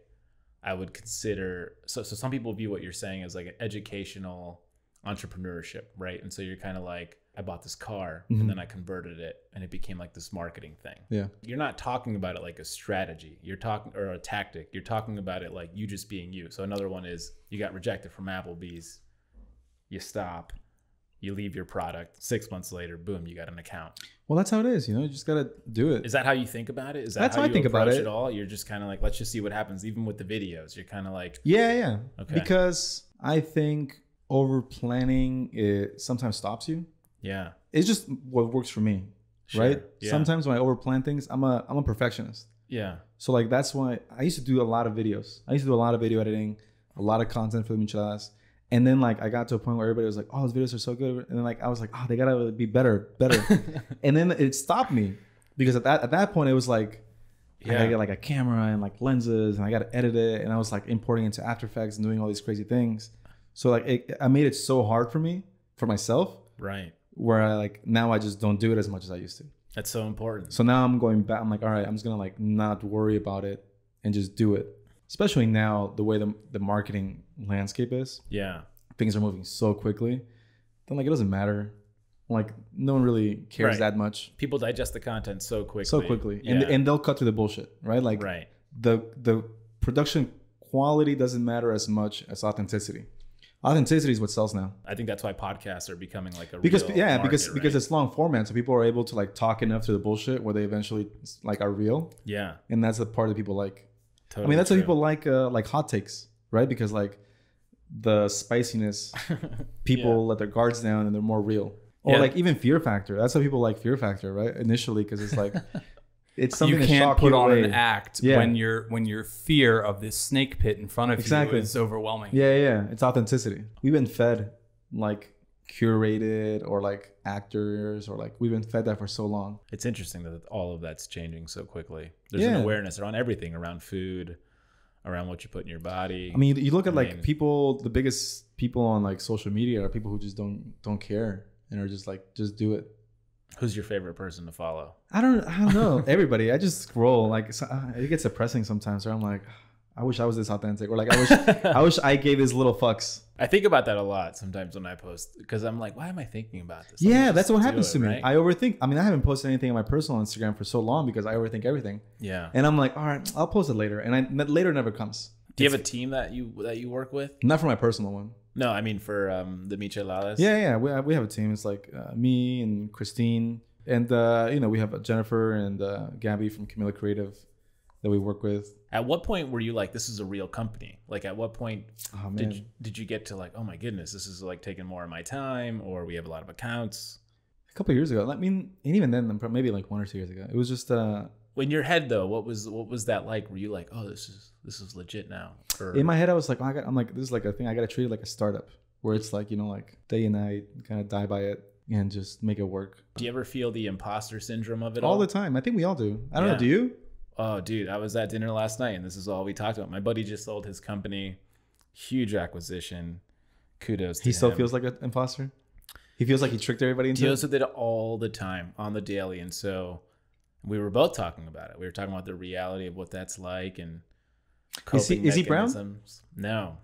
I would consider. So so some people view what you're saying as like an educational entrepreneurship, right? And so you're kind of like, I bought this car Mhm. and then I converted it, and it became like this marketing thing. Yeah. You're not talking about it like a strategy. You're talking or a tactic. You're talking about it like you just being you. So another one is you got rejected from Applebee's. You stop. You leave your product. Six months later, boom, you got an account. Well, that's how it is. You know, you just gotta do it. Is that how you think about it? Is that That's how, how I you think about approach it. all? You're just kind of like, let's just see what happens. Even with the videos, you're kind of like, yeah, yeah. Okay. Because I think over planning it sometimes stops you. yeah, It's just what works for me, sure. right? Yeah. Sometimes when I over plan things, I'm a I'm a perfectionist. yeah, So like that's why I used to do a lot of videos. I used to do a lot of video editing, a lot of content for the micheladas. And then like I got to a point where everybody was like, "Oh, those videos are so good," and then like I was like, "Oh, they gotta be better, better." [LAUGHS] and then it stopped me because at that at that point it was like, yeah. I gotta get like a camera and like lenses, and I gotta edit it, and I was like importing into After Effects and doing all these crazy things. So like it, I made it so hard for me for myself, right. where I like now I just don't do it as much as I used to. That's so important. So now I'm going back. I'm like, all right, I'm just gonna like not worry about it and just do it. Especially now, the way the the marketing landscape is, Yeah, things are moving so quickly. Then like it doesn't matter. Like no one really cares Right. that much people digest the content so quickly. so quickly, and Yeah. and they'll cut through the bullshit, right? Like right. the the production quality doesn't matter as much as authenticity. Authenticity is what sells now. I think that's why podcasts are becoming like a Because real yeah, market, because because it's long format, so people are able to like talk enough to the bullshit where they eventually like are real, yeah, and that's the part that people like. totally I mean, that's true. why people like uh, like hot takes, right? Because like the spiciness, [LAUGHS] people let their guards down and they're more real. Or Yeah. like even Fear Factor. That's why people like Fear Factor, right? Initially, because it's like [LAUGHS] it's something you can't shock put you on away. an act Yeah. when your when your fear of this snake pit in front of Exactly. you is overwhelming. Yeah, yeah, yeah. It's authenticity. We've been fed like curated or like actors or like we've been fed that for so long. It's interesting that all of that's changing so quickly. There's Yeah. an awareness around everything, around food, around what you put in your body. I mean, you look at I like mean- people. The biggest people on like social media are people who just don't don't care and are just like just do it. who's your favorite person to follow? I don't. I don't know. [LAUGHS] Everybody. I just scroll. Like so, uh, it gets depressing sometimes. Where I'm like, I wish I was this authentic, or like I wish [LAUGHS] I wish I gave his little fucks. I think about that a lot sometimes when I post because I'm like, why am I thinking about this? Let Yeah, that's what happens it, to me. right? I overthink. I mean, I haven't posted anything on my personal Instagram for so long because I overthink everything. yeah. And I'm like, all right, I'll post it later, and I that later never comes. Do you have a team that you that you work with? Not for my personal one. No, I mean for um, the micheladas. Yeah, yeah, we have, we have a team. It's like uh, me and Christine, and uh, you know we have Jennifer and uh, Gabby from Camilla Creative, that we work with. At what point were you like, this is a real company? Like, at what point Oh did you, did you get to like, oh my goodness, this is like taking more of my time, or we have a lot of accounts? a couple of years ago. I mean, and even then, maybe like one or two years ago, it was just uh, In your head though, what was what was that like? Were you like, oh, this is this is legit now? Or, in my head, I was like, oh, I got, I'm like, this is like a thing. I got to treat it like a startup, where it's like you know, like day and night, kind of die by it and just make it work do you ever feel the imposter syndrome of it all? all the time. I think we all do. I don't Yeah. know. Do you? Oh, dude, I was at dinner last night, and this is all we talked about. My buddy just sold his company, huge acquisition. Kudos. To He still him. feels like an imposter. He feels like he tricked everybody into deals it. with it all the time on the daily, and so we were both talking about it. We were talking about the reality of what that's like and Is he- is he brown? No,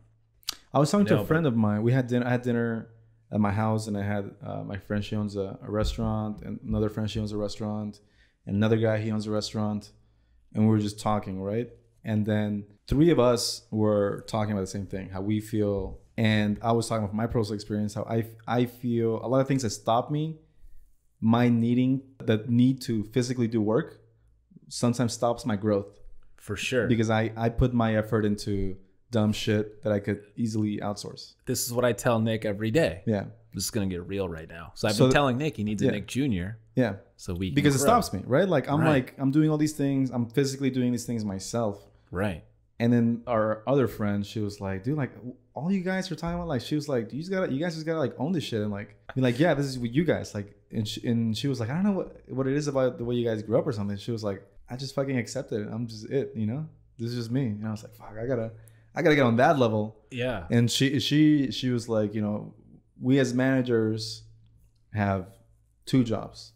I was talking to a friend of mine. We had dinner. I had dinner at my house, and I had uh, my friend. She owns a, a restaurant, and another friend. She owns a restaurant, and another guy. He owns a restaurant, and we were just talking, right? And then three of us were talking about the same thing, how we feel, and I was talking about my personal experience, how I I feel a lot of things that stop me, my needing that need to physically do work, sometimes stops my growth for sure. because I I put my effort into dumb shit that I could easily outsource. this is what I tell Nick every day. Yeah. This is gonna get real right now. So I've So been telling Nick he needs a yeah. Nick Jr. Yeah. So we Because it stops me, right? Like I'm Right. like I'm doing all these things, I'm physically doing these things myself. Right. And then our other friend, she was like, dude, like all you guys are talking about, like she was like, you just gotta you guys just gotta like own this shit and like be like, yeah, this is what you guys like and she, and she was like, I don't know what what it is about the way you guys grew up or something. She was like, I just fucking accept it. I'm just it, you know? This is just me. And I was like, fuck, I gotta I gotta get on that level. Yeah. and she she she was like you know we as managers have two jobs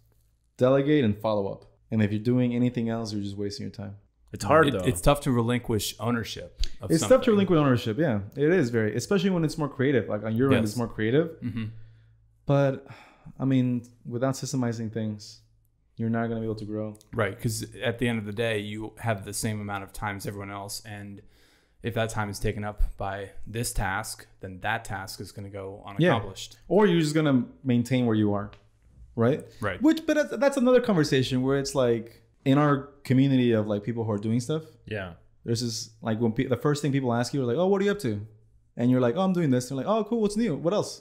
delegate and follow up. And if you're doing anything else you're just wasting your time. It's hard It- though. it's tough to relinquish ownership. Of it's tough to relinquish ownership yeah. It is very especially when it's more creative. Like on your end it's more creative. Mhm. but i mean without systemizing things you're not going to be able to grow. Right, because at the end of the day, you have the same amount of time as everyone else, and if that time is taken up by this task, then that task is going to go unaccomplished. or you're just going to maintain where you are right Right. which but that's, that's another conversation where it's like in our community of like people who are doing stuff yeah. There's this like when pe- the first thing people ask you are like, "Oh, what are you up to?" And you're like, "Oh, I'm doing this." They're like, "Oh, cool. What's new? What else?"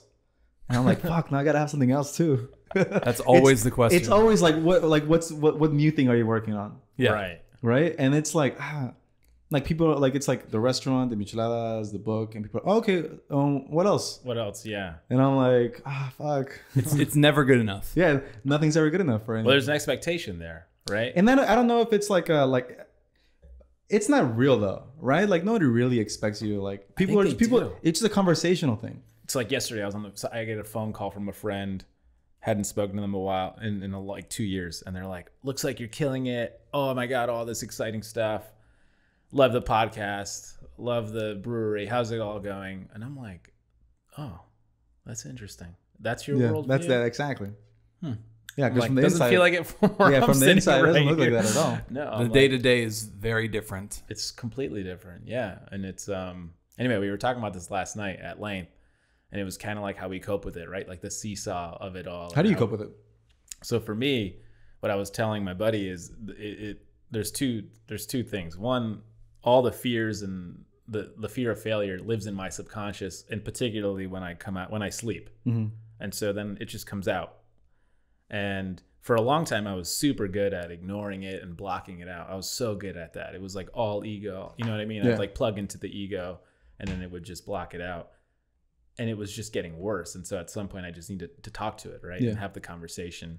And I'm like, [LAUGHS] "Fuck, now I gotta have something else too." That's always the question. It's always like, what, like, what's what, what new thing are you working on, yeah. Right. right? And it's like, ah, like people are like, it's like the restaurant, the micheladas, the book, and people, are, oh, okay, um, what else? What else? Yeah. And I'm like, ah, fuck, It's [LAUGHS] it's never good enough. yeah, nothing's ever good enough for anything. Well, there's an expectation there, right? And then I don't know if it's like a like it's not real though, right? Like nobody really expects you like people think are they just people do. it's just a conversational thing. it's like yesterday I was on the so I get a phone call from a friend hadn't spoken to them a while in, in a, like two years and they're like looks like you're killing it oh my god all this exciting stuff love the podcast love the brewery how's it all going and I'm like oh that's interesting that's your Yeah, world that's that exactly. Hmm. Yeah, I'm because like, from the doesn't inside feel like it [LAUGHS] from Yeah, I'm from the sitting inside, it doesn't right look like here. that at all. [LAUGHS] no The I'm like- day to day is very different. it's completely different yeah and it's um anyway we were talking about this last night at length and it was kind of like how we cope with it right like the seesaw of it all how do you and cope with it? so for me what i was telling my buddy is it, it there's two there's two things one all the fears and the the fear of failure lives in my subconscious and particularly when i come out when i sleep. Hmm and so then it just comes out. And for a long time i was super good at ignoring it and blocking it out. I was so good at that. It was like all ego. You know what i mean? Yeah. i'd like plug into the ego and then it would just block it out. And it was just getting worse. And so at some point i just needed to talk to it right? Yeah. and have the conversation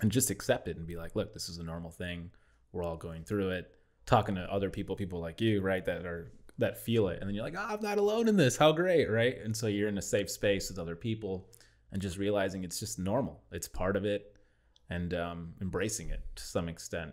and just accept it and be like look this is a normal thing. We're all going through it talking to other people people like you right that are that feel it and then you're like oh, i'm not alone in this how great right and so you're in a safe space with other people and just realizing it's just normal it's part of it and um, embracing it to some extent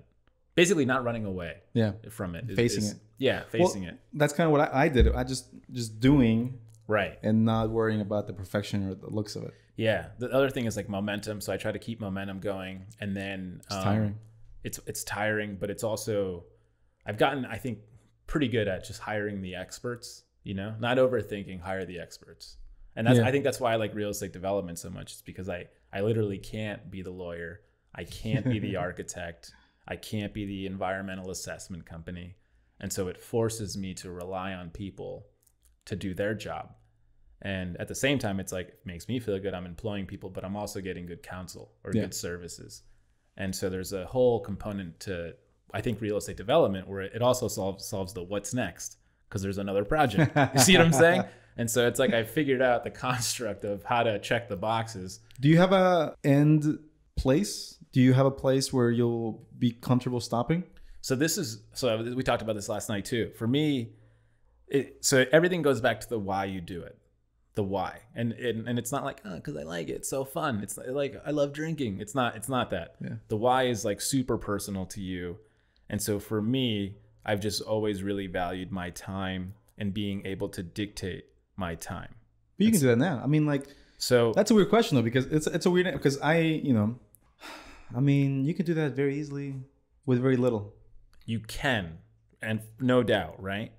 basically not running away Yeah. from it Facing is- it. yeah facing it That's kind of what I, I did. I just just doing right and not worrying about the perfection or the looks of it. yeah the other thing is like momentum so i try to keep momentum going and then It's um, tiring. it's it's tiring but it's also i've gotten i think pretty good at just hiring the experts you know not overthinking hire the experts and that's Yeah. i think that's why i like real estate development so much It's because i i literally can't be the lawyer i can't be the [LAUGHS] architect I can't be the environmental assessment company. And so it forces me to rely on people to do their job. And at the same time, it's like, it makes me feel good. I'm employing people, but I'm also getting good counsel or Yeah. good services. And so there's a whole component to, I think, real estate development where it also solves, solves the what's next because there's another project. [LAUGHS] You see what I'm saying? And so it's like I figured out the [LAUGHS] construct of how to check the boxes. Do you have a end place? Do you have a place where you'll be comfortable stopping? So this is so we talked about this last night too. For me, it, so everything goes back to the why you do it, the why, and and, and it's not like oh because I like it, it's so fun. It's like I love drinking. It's not. It's not that. Yeah. The why is like super personal to you, and so for me, I've just always really valued my time and being able to dictate my time. But you can do that now. I mean, like So that's a weird question though, because it's it's a weird because I you know, I mean, you can do that very easily with very little. you can and no doubt right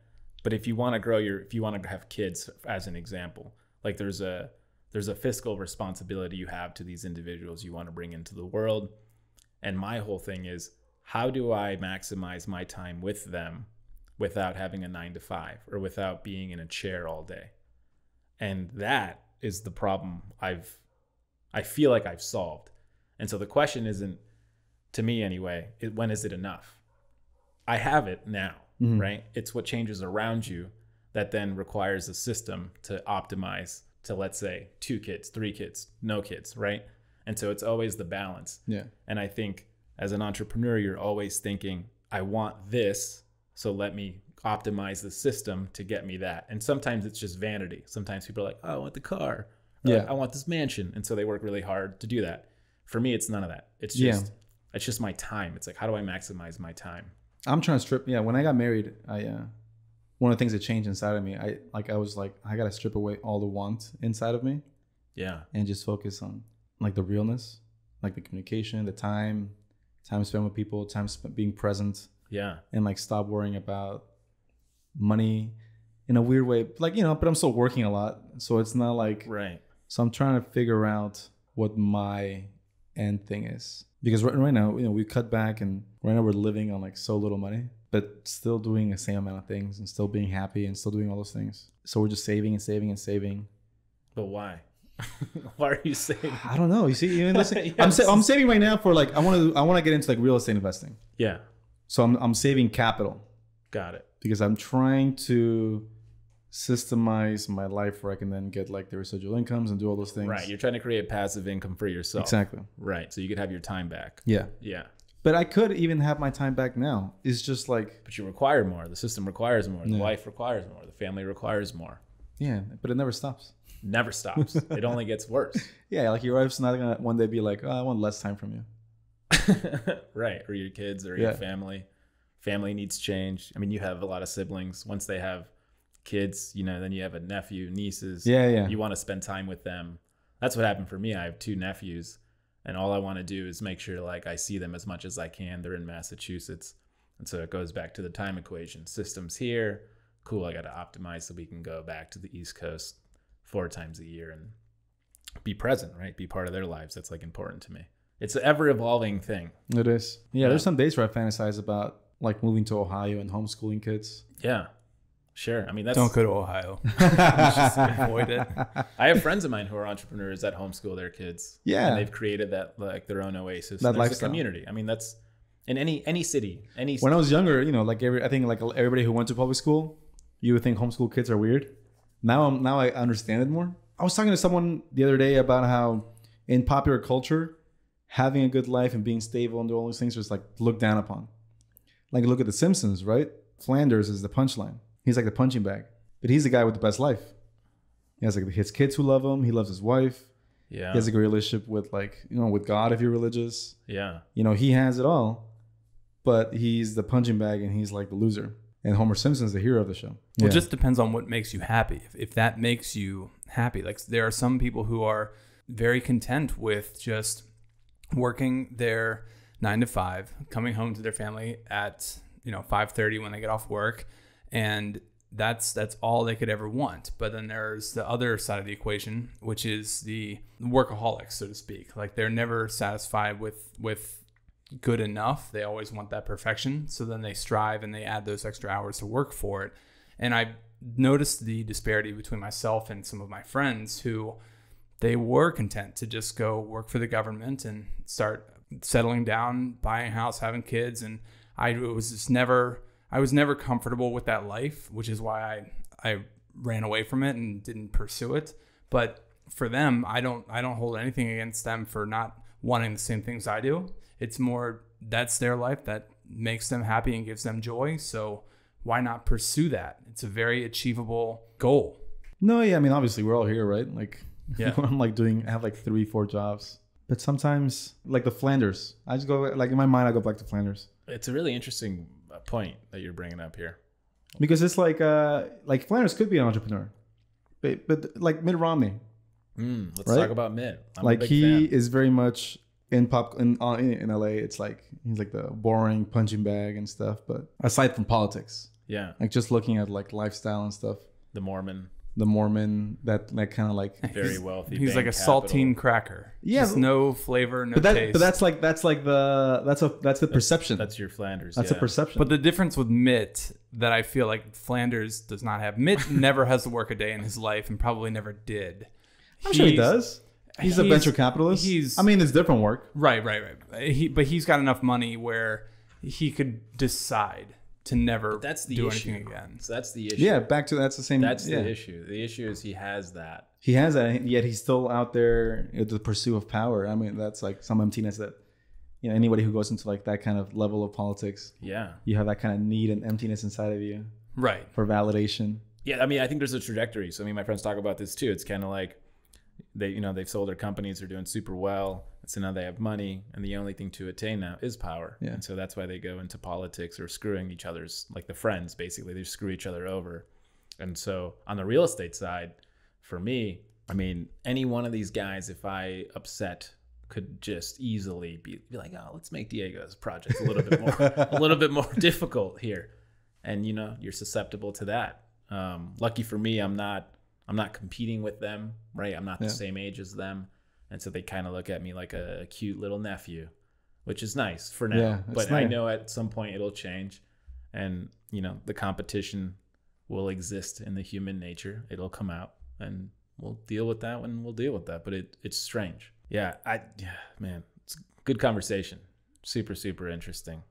but if you want to grow your if you want to have kids as an example like there's a there's a fiscal responsibility you have to these individuals you want to bring into the world and my whole thing is how do i maximize my time with them without having a 9 to 5 or without being in a chair all day and that is the problem i've i feel like i've solved and so the question isn't to me anyway it, when is it enough I have it now, Mhm. right? It's what changes around you that then requires a system to optimize to, let's say, two kids, three kids, no kids, right? And so it's always the balance. Yeah. And I think as an entrepreneur, you're always thinking, I want this, so let me optimize the system to get me that. And sometimes it's just vanity. Sometimes people are like, oh, I want the car. Or Yeah. like, I want this mansion. And so they work really hard to do that. For me, it's none of that. It's Yeah. just, it's just my time. It's like, how do I maximize my time? I'm trying to strip. Yeah, when I got married, I uh, one of the things that changed inside of me, I like I was like I gotta strip away all the want inside of me Yeah. and just focus on like the realness, like the communication, the time, time spent with people, time spent being present, Yeah. and like stop worrying about money in a weird way. Like you know, but I'm still working a lot, so it's not like Right. so I'm trying to figure out what my end thing is because right, right now, you know, we cut back and right now we're living on like so little money, but still doing the same amount of things and still being happy and still doing all those things. So we're just saving and saving and saving. But why? [LAUGHS] why are you saying? I don't know. You see, even listen, Yeah, [LAUGHS] I'm sa- I'm saving right now for like I want to I want to get into like real estate investing. Yeah. So I'm I'm saving capital Got it. because I'm trying to systemize my life where I can then get like the residual incomes and do all those things. Right. You're trying to create passive income for yourself. exactly. Right. So you could have your time back. Yeah. Yeah. But I could even have my time back now. It's just like, But you require more. The system requires more. The Yeah. wife requires more. The family requires more. yeah, but it never stops. Never stops. [LAUGHS] it only gets worse. Yeah, like your wife's not gonna one day be like, oh, I want less time from you. [LAUGHS] right. Or your kids or Yeah. your family. Family needs change. I mean, you have a lot of siblings. Once they have kids, you know, then you have a nephew, nieces. Yeah, yeah. You want to spend time with them. That's what happened for me. I have two nephews, and all I want to do is make sure like I see them as much as I can. They're in Massachusetts, and so it goes back to the time equation. Systems here, cool. I got to optimize so we can go back to the East Coast four times a year and be present, right? Be part of their lives. That's like important to me. It's an ever evolving thing. It is. Yeah, Yeah. there's some days where I fantasize about like moving to Ohio and homeschooling kids. Yeah, sure. I mean, that's Don't go to Ohio. [LAUGHS] Just avoid it. I have friends of mine who are entrepreneurs that homeschool their kids. Yeah. and they've created that like their own oasis. That and there's lifestyle. a community. I mean, that's in any any city, any When I was younger, you know, like every I think like everybody who went to public school, you would think homeschool kids are weird. Now I'm now I understand it more. I was talking to someone the other day about how in popular culture, having a good life and being stable and do all these things was like looked down upon. Like look at the Simpsons, right? Flanders is the punchline. He's like the punching bag, but he's the guy with the best life. He has like his kids who love him. He loves his wife. yeah, He has a great relationship with like you know with God if you're religious. yeah, You know he has it all, but he's the punching bag and he's like the loser. And Homer Simpson's the hero of the show. Well, it just depends on what makes you happy. If, if that makes you happy, like there are some people who are very content with just working their nine to five, coming home to their family at you know five thirty when they get off work, and that's that's all they could ever want. But then there's the other side of the equation, which is the workaholics, so to speak. Like they're never satisfied with with good enough. They always want that perfection. So then they strive and they add those extra hours to work for it. And I noticed the disparity between myself and some of my friends who they were content to just go work for the government and start settling down, buying a house, having kids. And I was just never, I was never comfortable with that life, which is why I, I ran away from it and didn't pursue it. But for them, I don't, I don't hold anything against them for not wanting the same things I do. It's more that's their life that makes them happy and gives them joy. So why not pursue that? It's a very achievable goal. No, yeah, I mean, obviously, we're all here, right? Like, [LAUGHS] Yeah. I'm like doing, I have like three, four jobs. But sometimes, like the Flanders, I just go, like in my mind, I go back to Flanders It's a really interesting uh, point that you're bringing up here. because it's like, uh, like Flanders could be an entrepreneur, but, but like Mitt Romney, Mm, let's Right? talk about Mitt. I'm a like big he fan. is very much in pop in, uh, in in LA. It's like he's like the boring punching bag and stuff. But aside from politics, yeah, like just looking at like lifestyle and stuff, the Mormon, the Mormon that that kind of like [LAUGHS] very wealthy. He's like a bank saltine cracker. Yeah, Just no flavor, no but that taste. but that's like that's like the that's a that's the perception That's your Flanders. that's yeah. a perception But the difference with Mitt that I feel like Flanders does not have. Mitt [LAUGHS] never has to work a day in his life and probably never did. i'm sure he does he's, a venture capitalist he's- i mean it's different work Right, right, right. He, but he's got enough money where he could decide to never That's the do issue. anything again. So that's the issue. yeah back to that's the same that's yeah. the issue. The issue is he has that. he has that yet he's still out there in the pursuit of power i mean that's like some emptiness that you know anybody who goes into like that kind of level of politics Yeah, you have that kind of need and emptiness inside of you Right. for validation yeah. I mean, I think there's a trajectory. So I mean, my friends talk about this too. It's kind of like they, you know, they've sold their companies, they're doing super well. So now they have money, and the only thing to attain now is power. Yeah. And so that's why they go into politics or screwing each other's, like the friends, basically. They screw each other over. And so on the real estate side, for me, I mean, any one of these guys, if I upset, could just easily be, be like, oh, let's make Diego's project a little bit more, a little bit more [LAUGHS] difficult here. And you know, you're susceptible to that. Um, lucky for me, I'm not, I'm not competing with them, right? I'm not the Yeah. same age as them, and so they kind of look at me like a, cute little nephew, which is nice for now. Yeah, it's but I know at some point it'll change, and you know, the competition will exist in the human nature. It'll come out, and we'll deal with that when we'll deal with that. But it, it's strange. Yeah, I, yeah, man, it's a good conversation. Super, super interesting.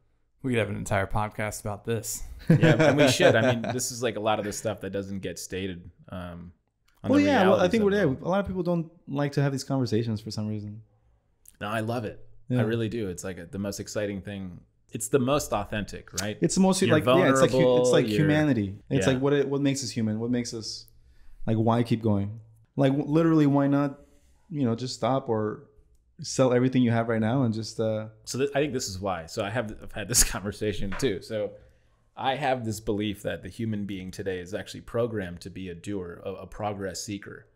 We could have an entire podcast about this. Yeah, and we [LAUGHS] should. I mean, this is like a lot of the stuff that doesn't get stated. Um, on well the yeah well, i think we're there a lot of people don't like to have these conversations for some reason No, I love it. Yeah. I really do. It's like a, the most exciting thing. It's the most authentic, right? it's mostly You're like yeah it's like it's like humanity it's Yeah. like what it, what makes us human what makes us like why keep going like literally why not you know just stop or sell everything you have right now and just uh so I think this is why. So I have I've had this [LAUGHS] conversation too. So I have this belief that the human being today is actually programmed to be a doer, a, a progress seeker,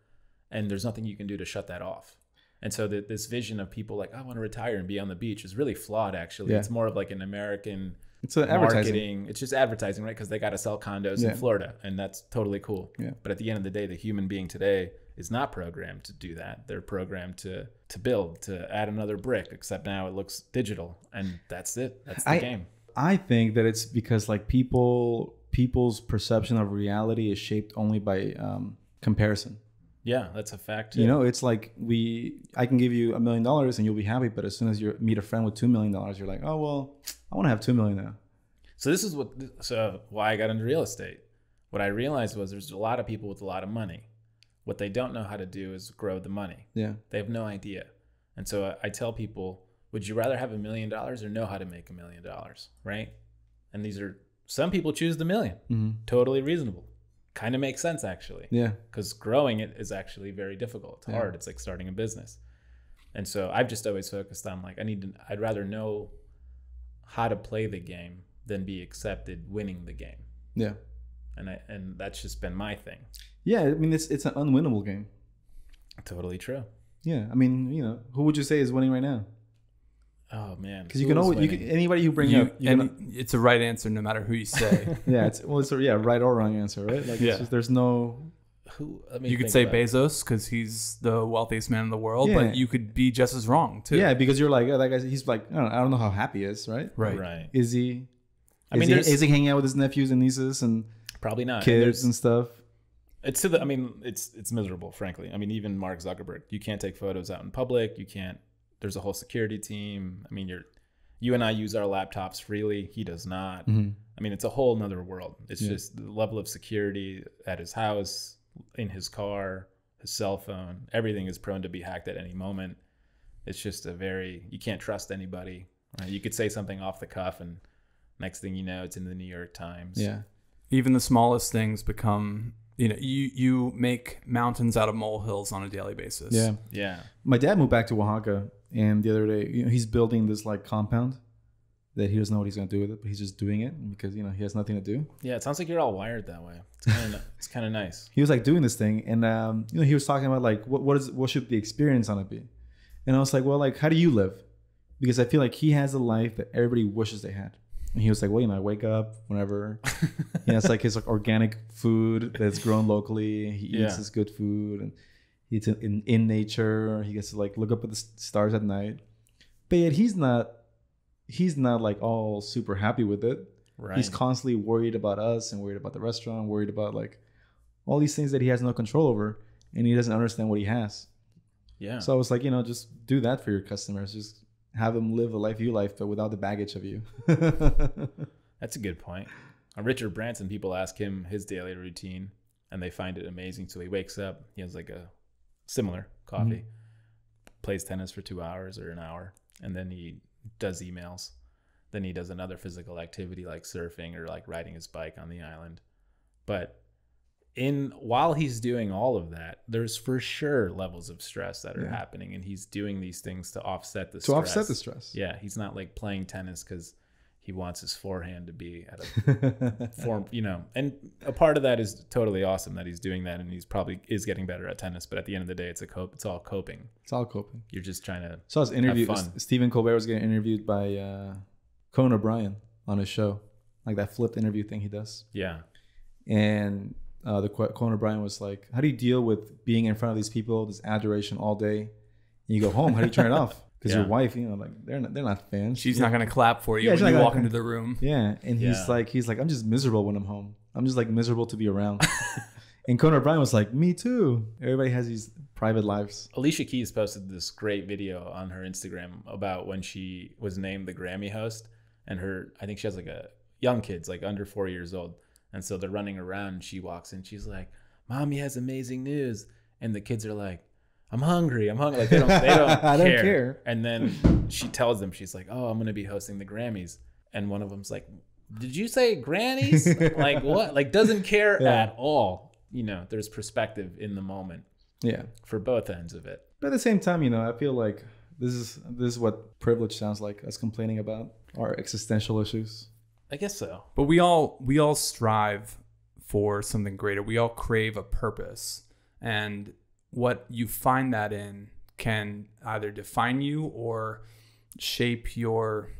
and there's nothing you can do to shut that off. And so that this vision of people like I want to retire and be on the beach is really flawed. Actually, Yeah. it's more of like an American it's an advertising marketing. It's just advertising, right? Because they got to sell condos Yeah. in Florida, and that's totally cool. Yeah. But at the end of the day, the human being today is not programmed to do that. They're programmed to to build, to add another brick. Except now it looks digital, and that's it. That's the I- game. I think that it's because like people people's perception of reality is shaped only by um comparison Yeah, that's a fact. Too. you know it's like we i can give you a million dollars and you'll be happy but as soon as you meet a friend with two million dollars you're like oh well i want to have two million now So this is what so why I got into real estate. What I realized was there's a lot of people with a lot of money. What they don't know how to do is grow the money. yeah They have no idea. And so I- I tell people, would you rather have a million dollars or know how to make a million dollars, right? And these are some people choose the 1000000 hmm Totally reasonable. Kind of makes sense actually, yeah because growing it is actually very difficult. It's Yeah. hard. It's like starting a business. And so I've just always focused on like I need to. I'd rather know how to play the game than be accepted winning the game. yeah And I and that's just been my thing. Yeah, I mean it's it's an unwinnable game. Totally true. Yeah, I mean you know who would you say is winning right now? Oh man, Because you can always you can, anybody who bring You- up you and can, it's a right answer no matter who you say. [LAUGHS] yeah it's well it's a yeah right or wrong answer right like Yeah. it's just, there's no who? Let me You could say. Bezos because he's the wealthiest man in the world, Yeah. but you could be just as wrong too. Yeah, because you're like, oh, that guy's, he's like, I don't, I don't know how happy he is, right? Right. Right. Is he? I is mean, he, is he hanging out with his nephews and nieces and Probably not. Kids there's- and stuff? It's to the. I mean, it's it's miserable, frankly. I mean, even Mark Zuckerberg, you can't take photos out in public. You can't. There's a whole security team. I mean, you're. You and I use our laptops freely. He does not. Mm-hmm. I mean, it's a whole nother world. It's Yeah. just the level of security at his house, in his car, his cell phone. Everything is prone to be hacked at any moment. It's just a very. You can't trust anybody. Right? You could say something off the cuff, and next thing you know, it's in the New York Times. Yeah. Even the smallest things become. You know, you you make mountains out of molehills on a daily basis. Yeah. Yeah. My dad moved back to Oaxaca, and the other day, you know, he's building this like compound that he doesn't know what he's gonna do with it, but he's just doing it because you know he has nothing to do. Yeah, it sounds like you're all wired that way. It's kind of [LAUGHS] it's kind of nice. He was like doing this thing, and um, you know he was talking about like what what is what should the experience on it be, and I was like, well, like how do you live? Because I feel like he has a life that everybody wishes they had. And he was like, well, you know, I wake up whenever. you know, it's [LAUGHS] like his like organic food that's grown locally. He eats Yeah. his good food and he eats it in, in nature. He gets to like look up at the stars at night. But yet he's not he's not like all super happy with it. Right. He's constantly worried about us and worried about the restaurant, worried about like all these things that he has no control over and he doesn't understand what he has. yeah. So I was like, you know, just do that for your customers. Just have them live a life you life, but without the baggage of you. [LAUGHS] That's a good point. Uh, Richard Branson, people ask him his daily routine, and they find it amazing. So he wakes up, he has like a similar coffee, mm-hmm. plays tennis for two hours or an hour, and then he does emails. Then he does another physical activity like surfing or like riding his bike on the island. But in while he's doing all of that, there's for sure levels of stress that are Yeah. happening, and he's doing these things to offset the to stress. offset the stress. Yeah, he's not like playing tennis because he wants his forehand to be at a [LAUGHS] form, you know. And a part of that is totally awesome that he's doing that, and he's probably is getting better at tennis. But at the end of the day, it's a cope. It's all coping. it's all coping. You're just trying to. So I was interviewed. fun. Stephen Colbert was getting interviewed by uh, Conan O'Brien on his show, like that flipped interview thing he does. Yeah, And uh, the Conan O'Brien was like, "How do you deal with being in front of these people, this adoration all day? And you go home. How do you turn it off? Because Yeah. your wife, you know, like they're not, they're not fans. She's not gonna clap for you Yeah, when you gonna walk into the room. Yeah, and Yeah. he's like, he's like, I'm just miserable when I'm home. I'm just like miserable to be around. [LAUGHS] and Conan O'Brien was like, me too. Everybody has these private lives. Alicia Keys posted this great video on her Instagram about when she was named the Grammy host, and her I think she has like a young kids, like under four years old, and so they're running around. And she walks in, she's like, "Mommy has amazing news," and the kids are like, "I'm hungry, I'm hungry." Like they don't, they don't, [LAUGHS] I don't care. care. And then she tells them, she's like, "Oh, I'm gonna be hosting the Grammys," and one of them's like, "Did you say grannies? [LAUGHS] like what? Like doesn't care Yeah. at all." You know, there's perspective in the moment Yeah. for both ends of it. But at the same time, you know, I feel like this is this is what privilege sounds like us complaining about our existential issues. I guess so. But we all we all strive for something greater. We all crave a purpose. And what you find that in can either define you or shape your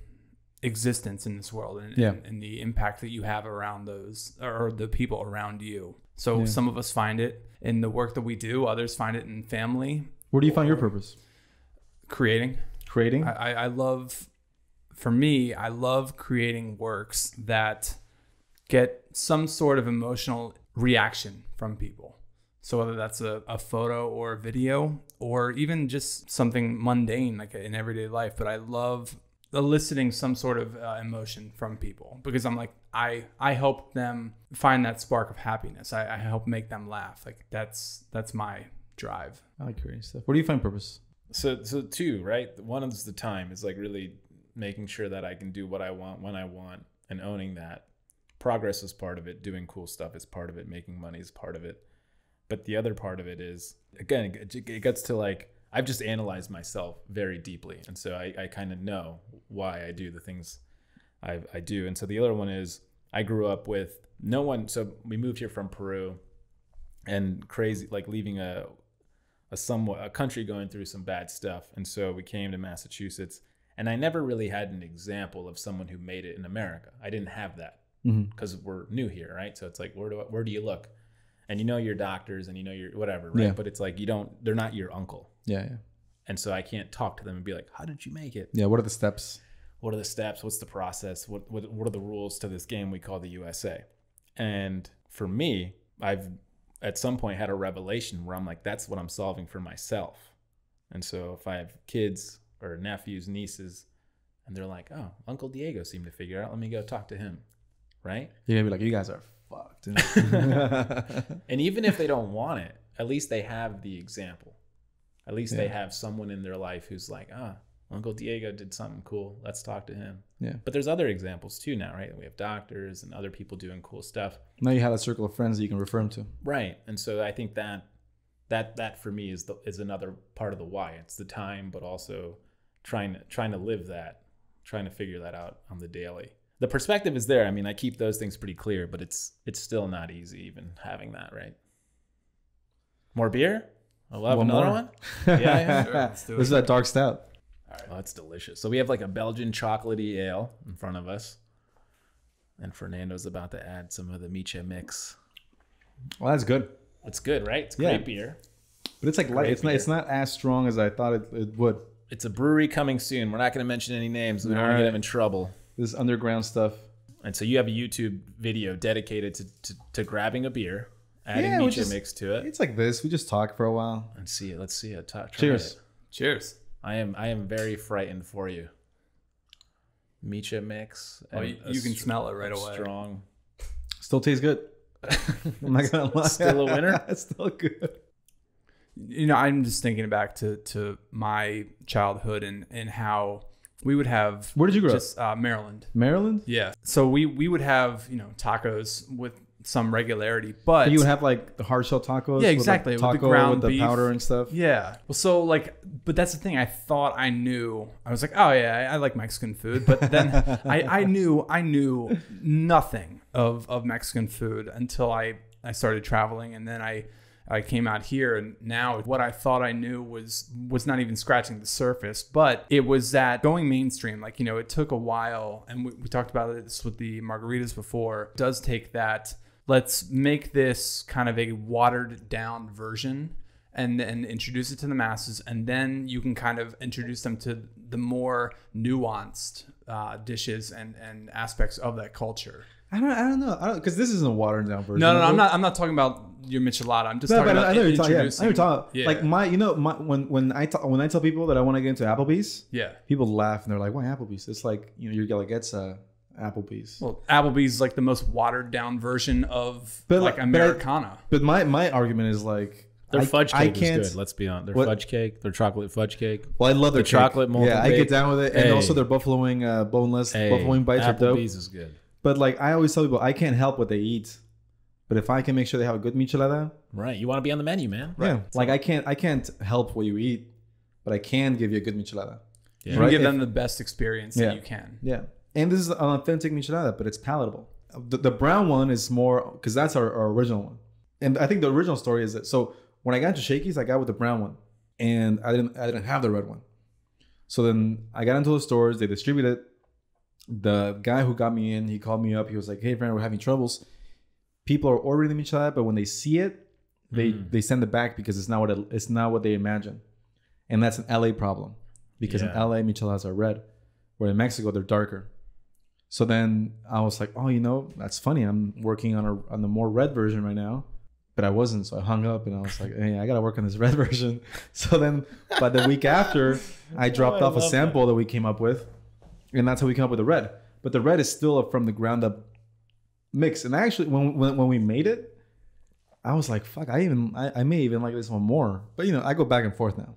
existence in this world and, Yeah. and, and the impact that you have around those or the people around you. So Yeah. some of us find it in the work that we do, others find it in family, Where do you find your purpose? creating. Creating. I, I I love, for me, I love creating works that get some sort of emotional reaction from people. So whether that's a, a photo or a video or even just something mundane like in everyday life, but I love eliciting some sort of uh, emotion from people because I'm like I I help them find that spark of happiness. I, I help make them laugh. Like that's that's my drive. I like creating stuff. Where do you find purpose? So so two, right? One is the time. It's like really making sure that I can do what I want when I want and owning that. Progress is part of it. Doing cool stuff is part of it. Making money is part of it. But the other part of it is again, it gets to like I've just analyzed myself very deeply, and so I, I kind of know why I do the things I, I do. And so the other one is I grew up with no one. So we moved here from Peru, and crazy like leaving a a somewhat a country going through some bad stuff. And so we came to massachusetts and i never really had an example of someone who made it in america. I didn't have that mm-hmm. because we're new here right? So it's like where do I, where do you look and you know your doctors and you know your whatever, right? Yeah. But it's like you don't. They're not your uncle, Yeah, yeah, and so I can't talk to them and be like, "How did you make it? yeah. What are the steps? What are the steps? What's the process? What what what are the rules to this game we call the USA?" And for me, I've at some point had a revelation where I'm like, "That's what I'm solving for myself." And so if I have kids or nephews, nieces, and they're like, "Oh, Uncle Diego seemed to figure out. Let me go talk to him," right? You're gonna be like, you guys are fucked. [LAUGHS] And even if they don't want it, at least they have the example. At least they have someone in their life who's like, ah, Uncle Diego did something cool. Let's talk to him. yeah. But there's other examples too now, right? We have doctors and other people doing cool stuff. Now you have a circle of friends that you can refer them to. Right. And so I think that that that for me is the is another part of the why. It's the time, but also trying to trying to live that, trying to figure that out on the daily. The perspective is there. I mean, I keep those things pretty clear, but it's it's still not easy even having that, right? More beer? I'll have One another more? one. [LAUGHS] Yeah, yeah. Sure, let's do this is that dark stout. Oh, that's delicious. So we have like a Belgian chocolatey ale in front of us. And Fernando's about to add some of the Miche mix. Well, that's good, It's good, right? It's Yeah. great beer. but it's like light. Great It's not. It's not as strong as I thought it, it would. It's a brewery coming soon. We're not going to mention any names. We don't want to get them in trouble. This underground stuff. And so you have a YouTube video dedicated to, to, to grabbing a beer, adding Yeah, we just- mix to it, It's like this. We just talk for a while. and see it. Let's see it. Ta- try Cheers. it. Cheers. I am I am very frightened for you. Miche mix. Oh, you, you can str- smell it right away. Strong. Still tastes good. I'm not gonna lie. Still a winner? [LAUGHS] it's still good. you know, I'm just thinking back to to my childhood and and how we would have Where did you grow up? uh, Maryland. Maryland. Yeah. So we we would have you know tacos with some regularity, but You would have like the hard shell tacos. Yeah, with, exactly, Like, with the taco ground with the beef. powder and stuff. Yeah. Well, so like, but that's the thing. I thought I knew. I was like, oh yeah, I, I like Mexican food. But then [LAUGHS] I, I knew I knew nothing of of Mexican food until I I started traveling, and then I I came out here, and now what I thought I knew was was not even scratching the surface. But it was that going mainstream. Like you know, it took a while, and we, we talked about this with the margaritas before. Does take that. Let's make this kind of a watered down version and then introduce it to the masses, and then you can kind of introduce them to the more nuanced uh, dishes and and aspects of that culture. I don't. I don't know. I don't because this isn't a watered down version. No, no, no, I'm not. I'm not talking about your michelada. I'm just No, talking but about I know you're talking. Yeah, I know you're talking. Yeah. Like my, you know, my, when when I ta- when I tell people that I want to get into Applebee's, yeah. people laugh and they're like, "Why Applebee's?" It's like you know, your Guelaguetza uh, Applebee's. Well, Applebee's is like the most watered down version of But like like- but I- Americana. But my my argument is like, Their I- fudge I cake can't. is good. Let's be honest. Their What- fudge cake, their chocolate fudge cake. Well, I love their The cake. chocolate molten Yeah, I bake. get down with it, and Hey. also their buffalo wing, uh, boneless Hey, buffalo wing bites are dope. Applebee's is good. But like I always tell people, I can't help what they eat. But if I can make sure they have a good michelada, Right. You want to be on the menu, man. yeah, like I can't I can't help what you eat, but I can give you a good michelada. Yeah. You can Right, give if- them the best experience Yeah. that you can. Yeah, and this is an authentic michelada, but it's palatable. The, the brown one is more because that's our, our original one, and I think the original story is that so when I got into Shakey's, I got with the brown one, and I didn't I didn't have the red one. So then I got into the stores, they distributed. it. The guy who got me in, he called me up. He was like, "Hey, friend, we're having troubles. People are ordering the michelada, but when they see it, they Mm. they send it back because it's not what it, it's not what they imagine, and that's an LA problem because in Yeah. LA micheladas are red, where in Mexico they're darker. So then I was like, oh, you know, that's funny. I'm working on a on the more red version right now, but I wasn't. So I hung up and I was like, hey, I gotta work on this [LAUGHS] red version. So then, by the week after, I [LAUGHS] dropped I off a sample that. we came up with, and that's how we came up with the red. But the red is still a from the ground up mix. And actually, when when, when we made it, I was like, fuck, I even I, I may even like this one more. But you know, I go back and forth now.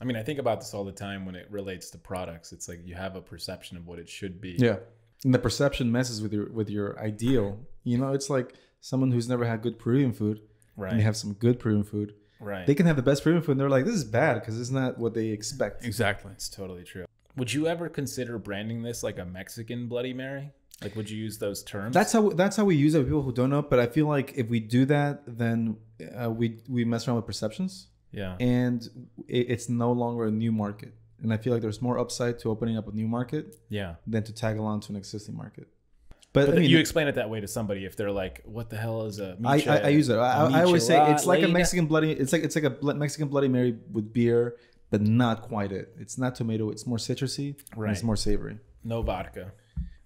I mean, I think about this all the time when it relates to products. It's like you have a perception of what it should be. Yeah. And the perception messes with your with your ideal. You know, it's like someone who's never had good Peruvian food Right. and they have some good Peruvian food. right. They can have the best Peruvian food and they're like, this is bad because it's not what they expect. Exactly. It's totally true. Would you ever consider branding this like a Mexican Bloody Mary? Like, would you use those terms? That's how that's how we use it people who don't know. But I feel like if we do that, then uh, we we mess around with perceptions, yeah. and it, it's no longer a new market. And I feel like there's more upside to opening up a new market Yeah. than to tag along to an existing market. But, But I mean, you explain it that way to somebody if they're like, "What the hell is a?" I, I, I use it. I, I always say it's like a? Mexican bloody. It's like it's like a Mexican Bloody Mary with beer, but not quite it. It's not tomato. It's more citrusy. Right. It's more savory. No vodka,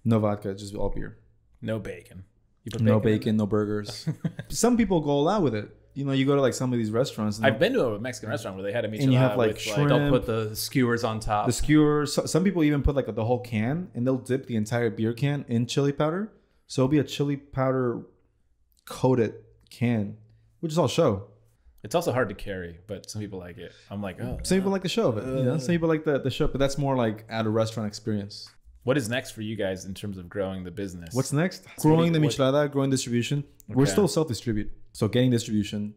No vodka, just all beer. no bacon. You put no bacon, no burgers. [LAUGHS] Some people go all out with it. You know, you go to like some of these restaurants. And I've been to a Mexican restaurant where they had a michelada And you have, like, with shrimp. They'll put the skewers on top. the skewers. So, some people even put like the whole can, and they'll dip the entire beer can in chili powder. So it'll be a chili powder coated can, which is all show. It's also hard to carry, but some people like it. I'm like, oh. Some people like the show of it. You know, some people like the the show, but that's more like at a restaurant experience. What is next for you guys in terms of growing the business? What's next? growing the you- michelada, growing distribution. We're still self-distribute, so getting distribution,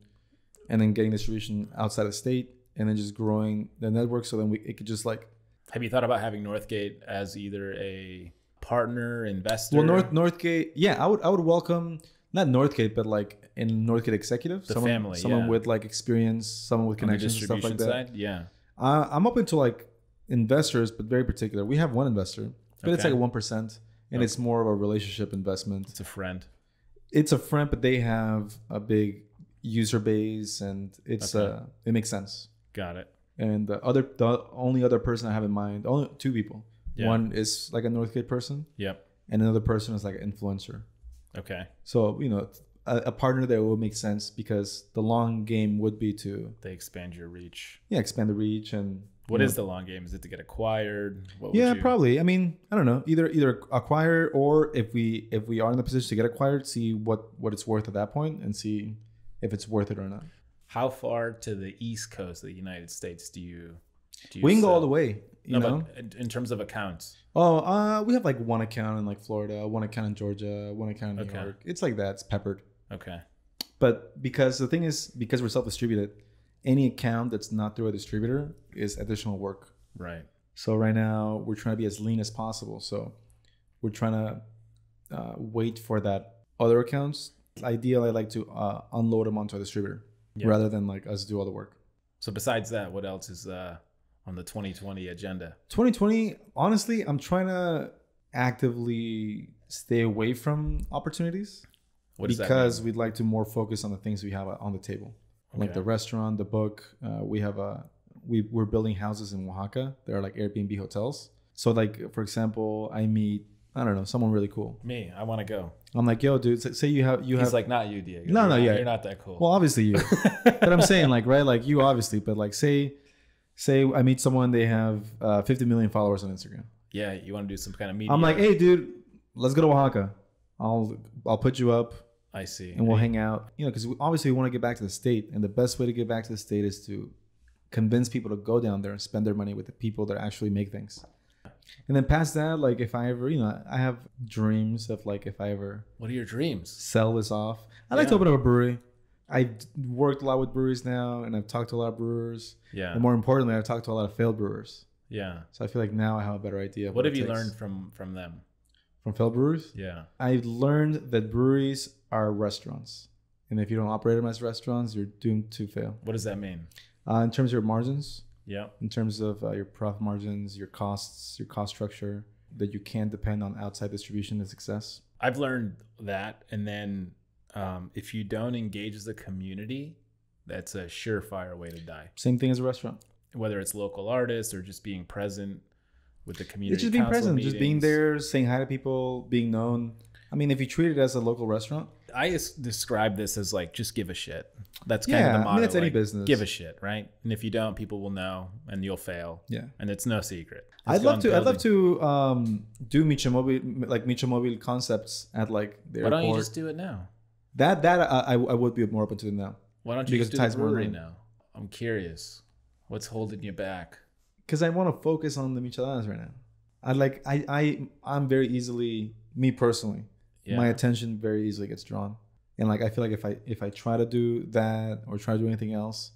and then getting distribution outside of state, and then just growing the network. So then we it could just like Have you thought about having Northgate as either a partner, investor? well North Northgate. Yeah, I would I would welcome not Northgate, but like in Northgate executive, The someone, family, someone yeah. with like experience, someone with connections, and stuff like that. side? Yeah. Uh, I'm open to like investors, but very particular. We have one investor, but it's like a one percent, and it's more of a relationship investment. It's a friend. It's a friend, but they have a big user base, and it's Okay. uh, it makes sense. Got it. And the other, the only other person I have in mind, only two people. Yeah. One is like a Northgate person, Yep. and another person is like an influencer. Okay. So you know, a, a partner that would make sense because the long game would be to They expand your reach. yeah expand the reach and What is know, the long game? Is it to get acquired? What would yeah you- probably i mean i don't know either either acquire or if we if we are in the position to get acquired see what what it's worth at that point and see if it's worth it or not How far to the east coast of the United States do you? Do you we can go all the way you No, know but in- terms of accounts, oh uh we have like one account in like florida one account in georgia one account in new Okay. york it's like that it's peppered okay. but because the thing is because we're self-distributed any account that's not through a distributor is additional work Right. So right now we're trying to be as lean as possible. So we're trying to uh, wait for that other accounts. Ideally, I like to uh, unload them onto a distributor Yeah. rather than like us do all the work. So besides that, what else is uh, on the 2020 agenda? 2020, honestly, I'm trying to actively stay away from opportunities What because we'd like to more focus on the things we have on the table, like the restaurant, the book. Uh, we have a we we're building houses in Oaxaca. They're like Airbnb hotels. So like for example, I meet I don't know someone really cool. Me, I want to go. I'm like, yo, dude, say- say you have you He's have like, not you, Diego. No, You're no, not- yeah. You're not that cool. well, obviously you, [LAUGHS] but I'm saying like right, like you obviously, but like say say I meet someone they have uh, 50 million followers on Instagram. yeah, you want to do some kind of media. I'm like, hey, dude, let's go to Oaxaca. I'll I'll put you up I see. and we'll hang out. You know, because obviously we want to get back to the state, and the best way to get back to the state is to convince people to go down there and spend their money with the people that actually make things. And then past that, like if I ever, you know, I have dreams of like if I ever What are your dreams? sell this off. I like to open up a brewery. I've worked a lot with breweries now, and I've talked to a lot of brewers. Yeah. And more importantly, I've talked to a lot of failed brewers. Yeah. So I feel like now I have a better idea. What what, have you learned from from them? from failed brewers? Yeah. I've learned that breweries are restaurants, and if you don't operate them as restaurants, you're doomed to fail. What does that mean? Uh, in terms of your margins, Yeah. in terms of uh, your profit margins, your costs, your cost structure, that you can't depend on outside distribution to success. I've learned that, and then um, if you don't engage the community, that's a surefire way to die. Same thing as a restaurant. Whether it's local artists or just being present with the community. It's just being present, just being there, saying hi to people, being known. I mean, if you treat it as a local restaurant, I just describe this as like just give a shit. That's kind Yeah, of the I mean, motto. that's any business. Give a shit, right? And if you don't, people will know, and you'll fail. yeah. And it's no secret. I'd love to. I'd love to um, do Miche Mobil, like Miche Mobil concepts at like the Why don't you just do it now? That that I, I I would be more open to now. Why don't you Because just it do the brewery now? I'm curious. What's holding you back? because I want to focus on the micheladas right now. I like I I I'm very easily me personally. Yeah. My attention very easily gets drawn, and like I feel like if I if I try to do that or try to do anything else,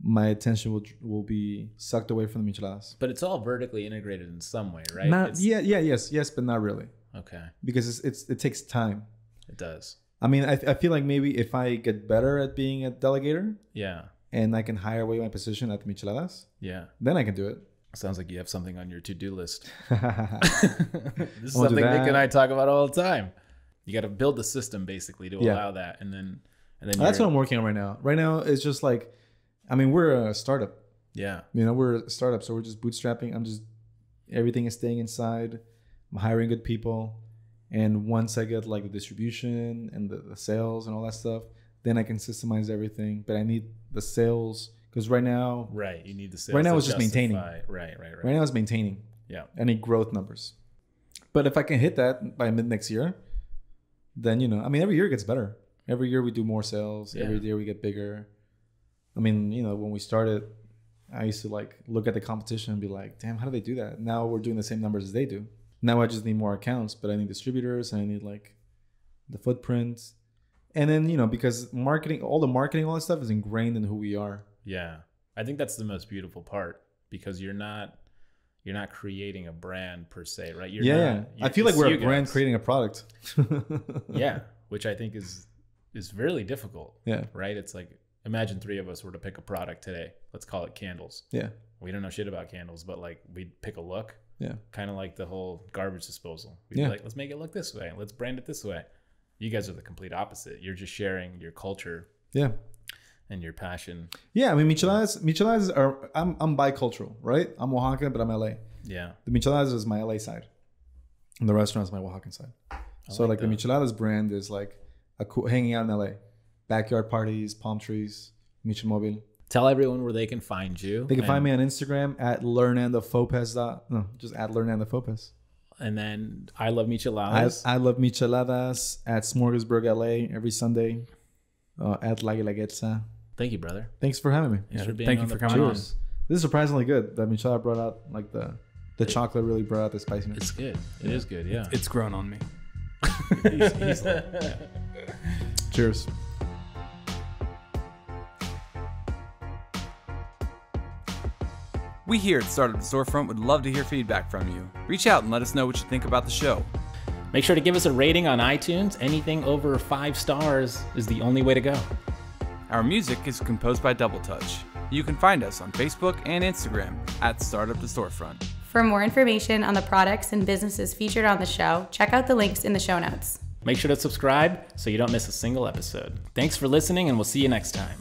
my attention will will be sucked away from the micheladas. But it's all vertically integrated in some way, right? Not It's- yeah yeah yes yes, but not really Okay. because it's, it's it takes time. It does. I mean I I feel like maybe if I get better at being a delegator Yeah. and I can hire away my position at the micheladas, Yeah. then I can do it. Sounds like you have something on your to-do list. [LAUGHS] This is something Nick and I talk about all the time. You got to build the system basically to Yeah. allow that, and then and then That's what I'm working on right now. Right now, it's just like, I mean, we're a startup. yeah, You know, we're a startup, so we're just bootstrapping. I'm just everything is staying inside. I'm hiring good people, and once I get like the distribution and the, the sales and all that stuff, then I can systemize everything. But I need the sales because right now, right. You need the sales Right now it's just maintaining. Right, right, right. right now it's maintaining. Yeah. I need growth numbers. But if I can hit that by mid next year, then you know, I mean, every year it gets better. Every year we do more sales. Every year we get bigger. I mean, you know, when we started, I used to like look at the competition and be like, "Damn, how do they do that?" Now we're doing the same numbers as they do. Now I just need more accounts, but I need distributors and I need like the footprint. And then you know, because marketing, all the marketing, all that stuff is ingrained in who we are. Yeah. I think that's the most beautiful part because you're not you're not creating a brand per se, right? You're yeah, not, I feel like we're a brand creating a product. [LAUGHS] yeah, which I think is is really difficult, yeah, right? It's like imagine three of us were to pick a product today. Let's call it candles. yeah, We don't know shit about candles, but like we'd pick a look, yeah. kind of like the whole garbage disposal. We'd Yeah. be like, let's make it look this way. Let's brand it this way. You guys are the complete opposite. You're just sharing your culture Yeah. and your passion. Yeah, I mean micheladas. Micheladas are. I'm I'm bicultural, right? I'm Oaxaca, but I'm LA. Yeah. The micheladas is my LA side, and the restaurant is my Oaxacan side. so like like, the micheladas brand is like a cool hanging out in LA, backyard parties, palm trees, Miche Mobil. Tell everyone where they can find you. They can find me on Instagram at learnandofopez. dot- No, just at learnandofopez. And then I love I, micheladas. I love micheladas at Smorgasburg LA every Sunday. Uh, at La Guelaguetza. Thank you, brother. Thanks for having me. Thanks for being thank you on for the coming on. Cheers. This is surprisingly good. The michelada brought out like the the chocolate really brought out the spiciness. It's good. It is good. Yeah. It's grown on me. [LAUGHS] He's- he's like- [LAUGHS] Cheers. We here at Startup to Storefront would love to hear feedback from you. Reach out and let us know what you think about the show. Make sure to give us a rating on iTunes. Anything over five stars is the only way to go. Our music is composed by Double Touch. You can find us on Facebook and Instagram at Startup to Storefront. For more information on the products and businesses featured on the show, check out the links in the show notes. Make sure to subscribe so you don't miss a single episode. Thanks for listening, and we'll see you next time.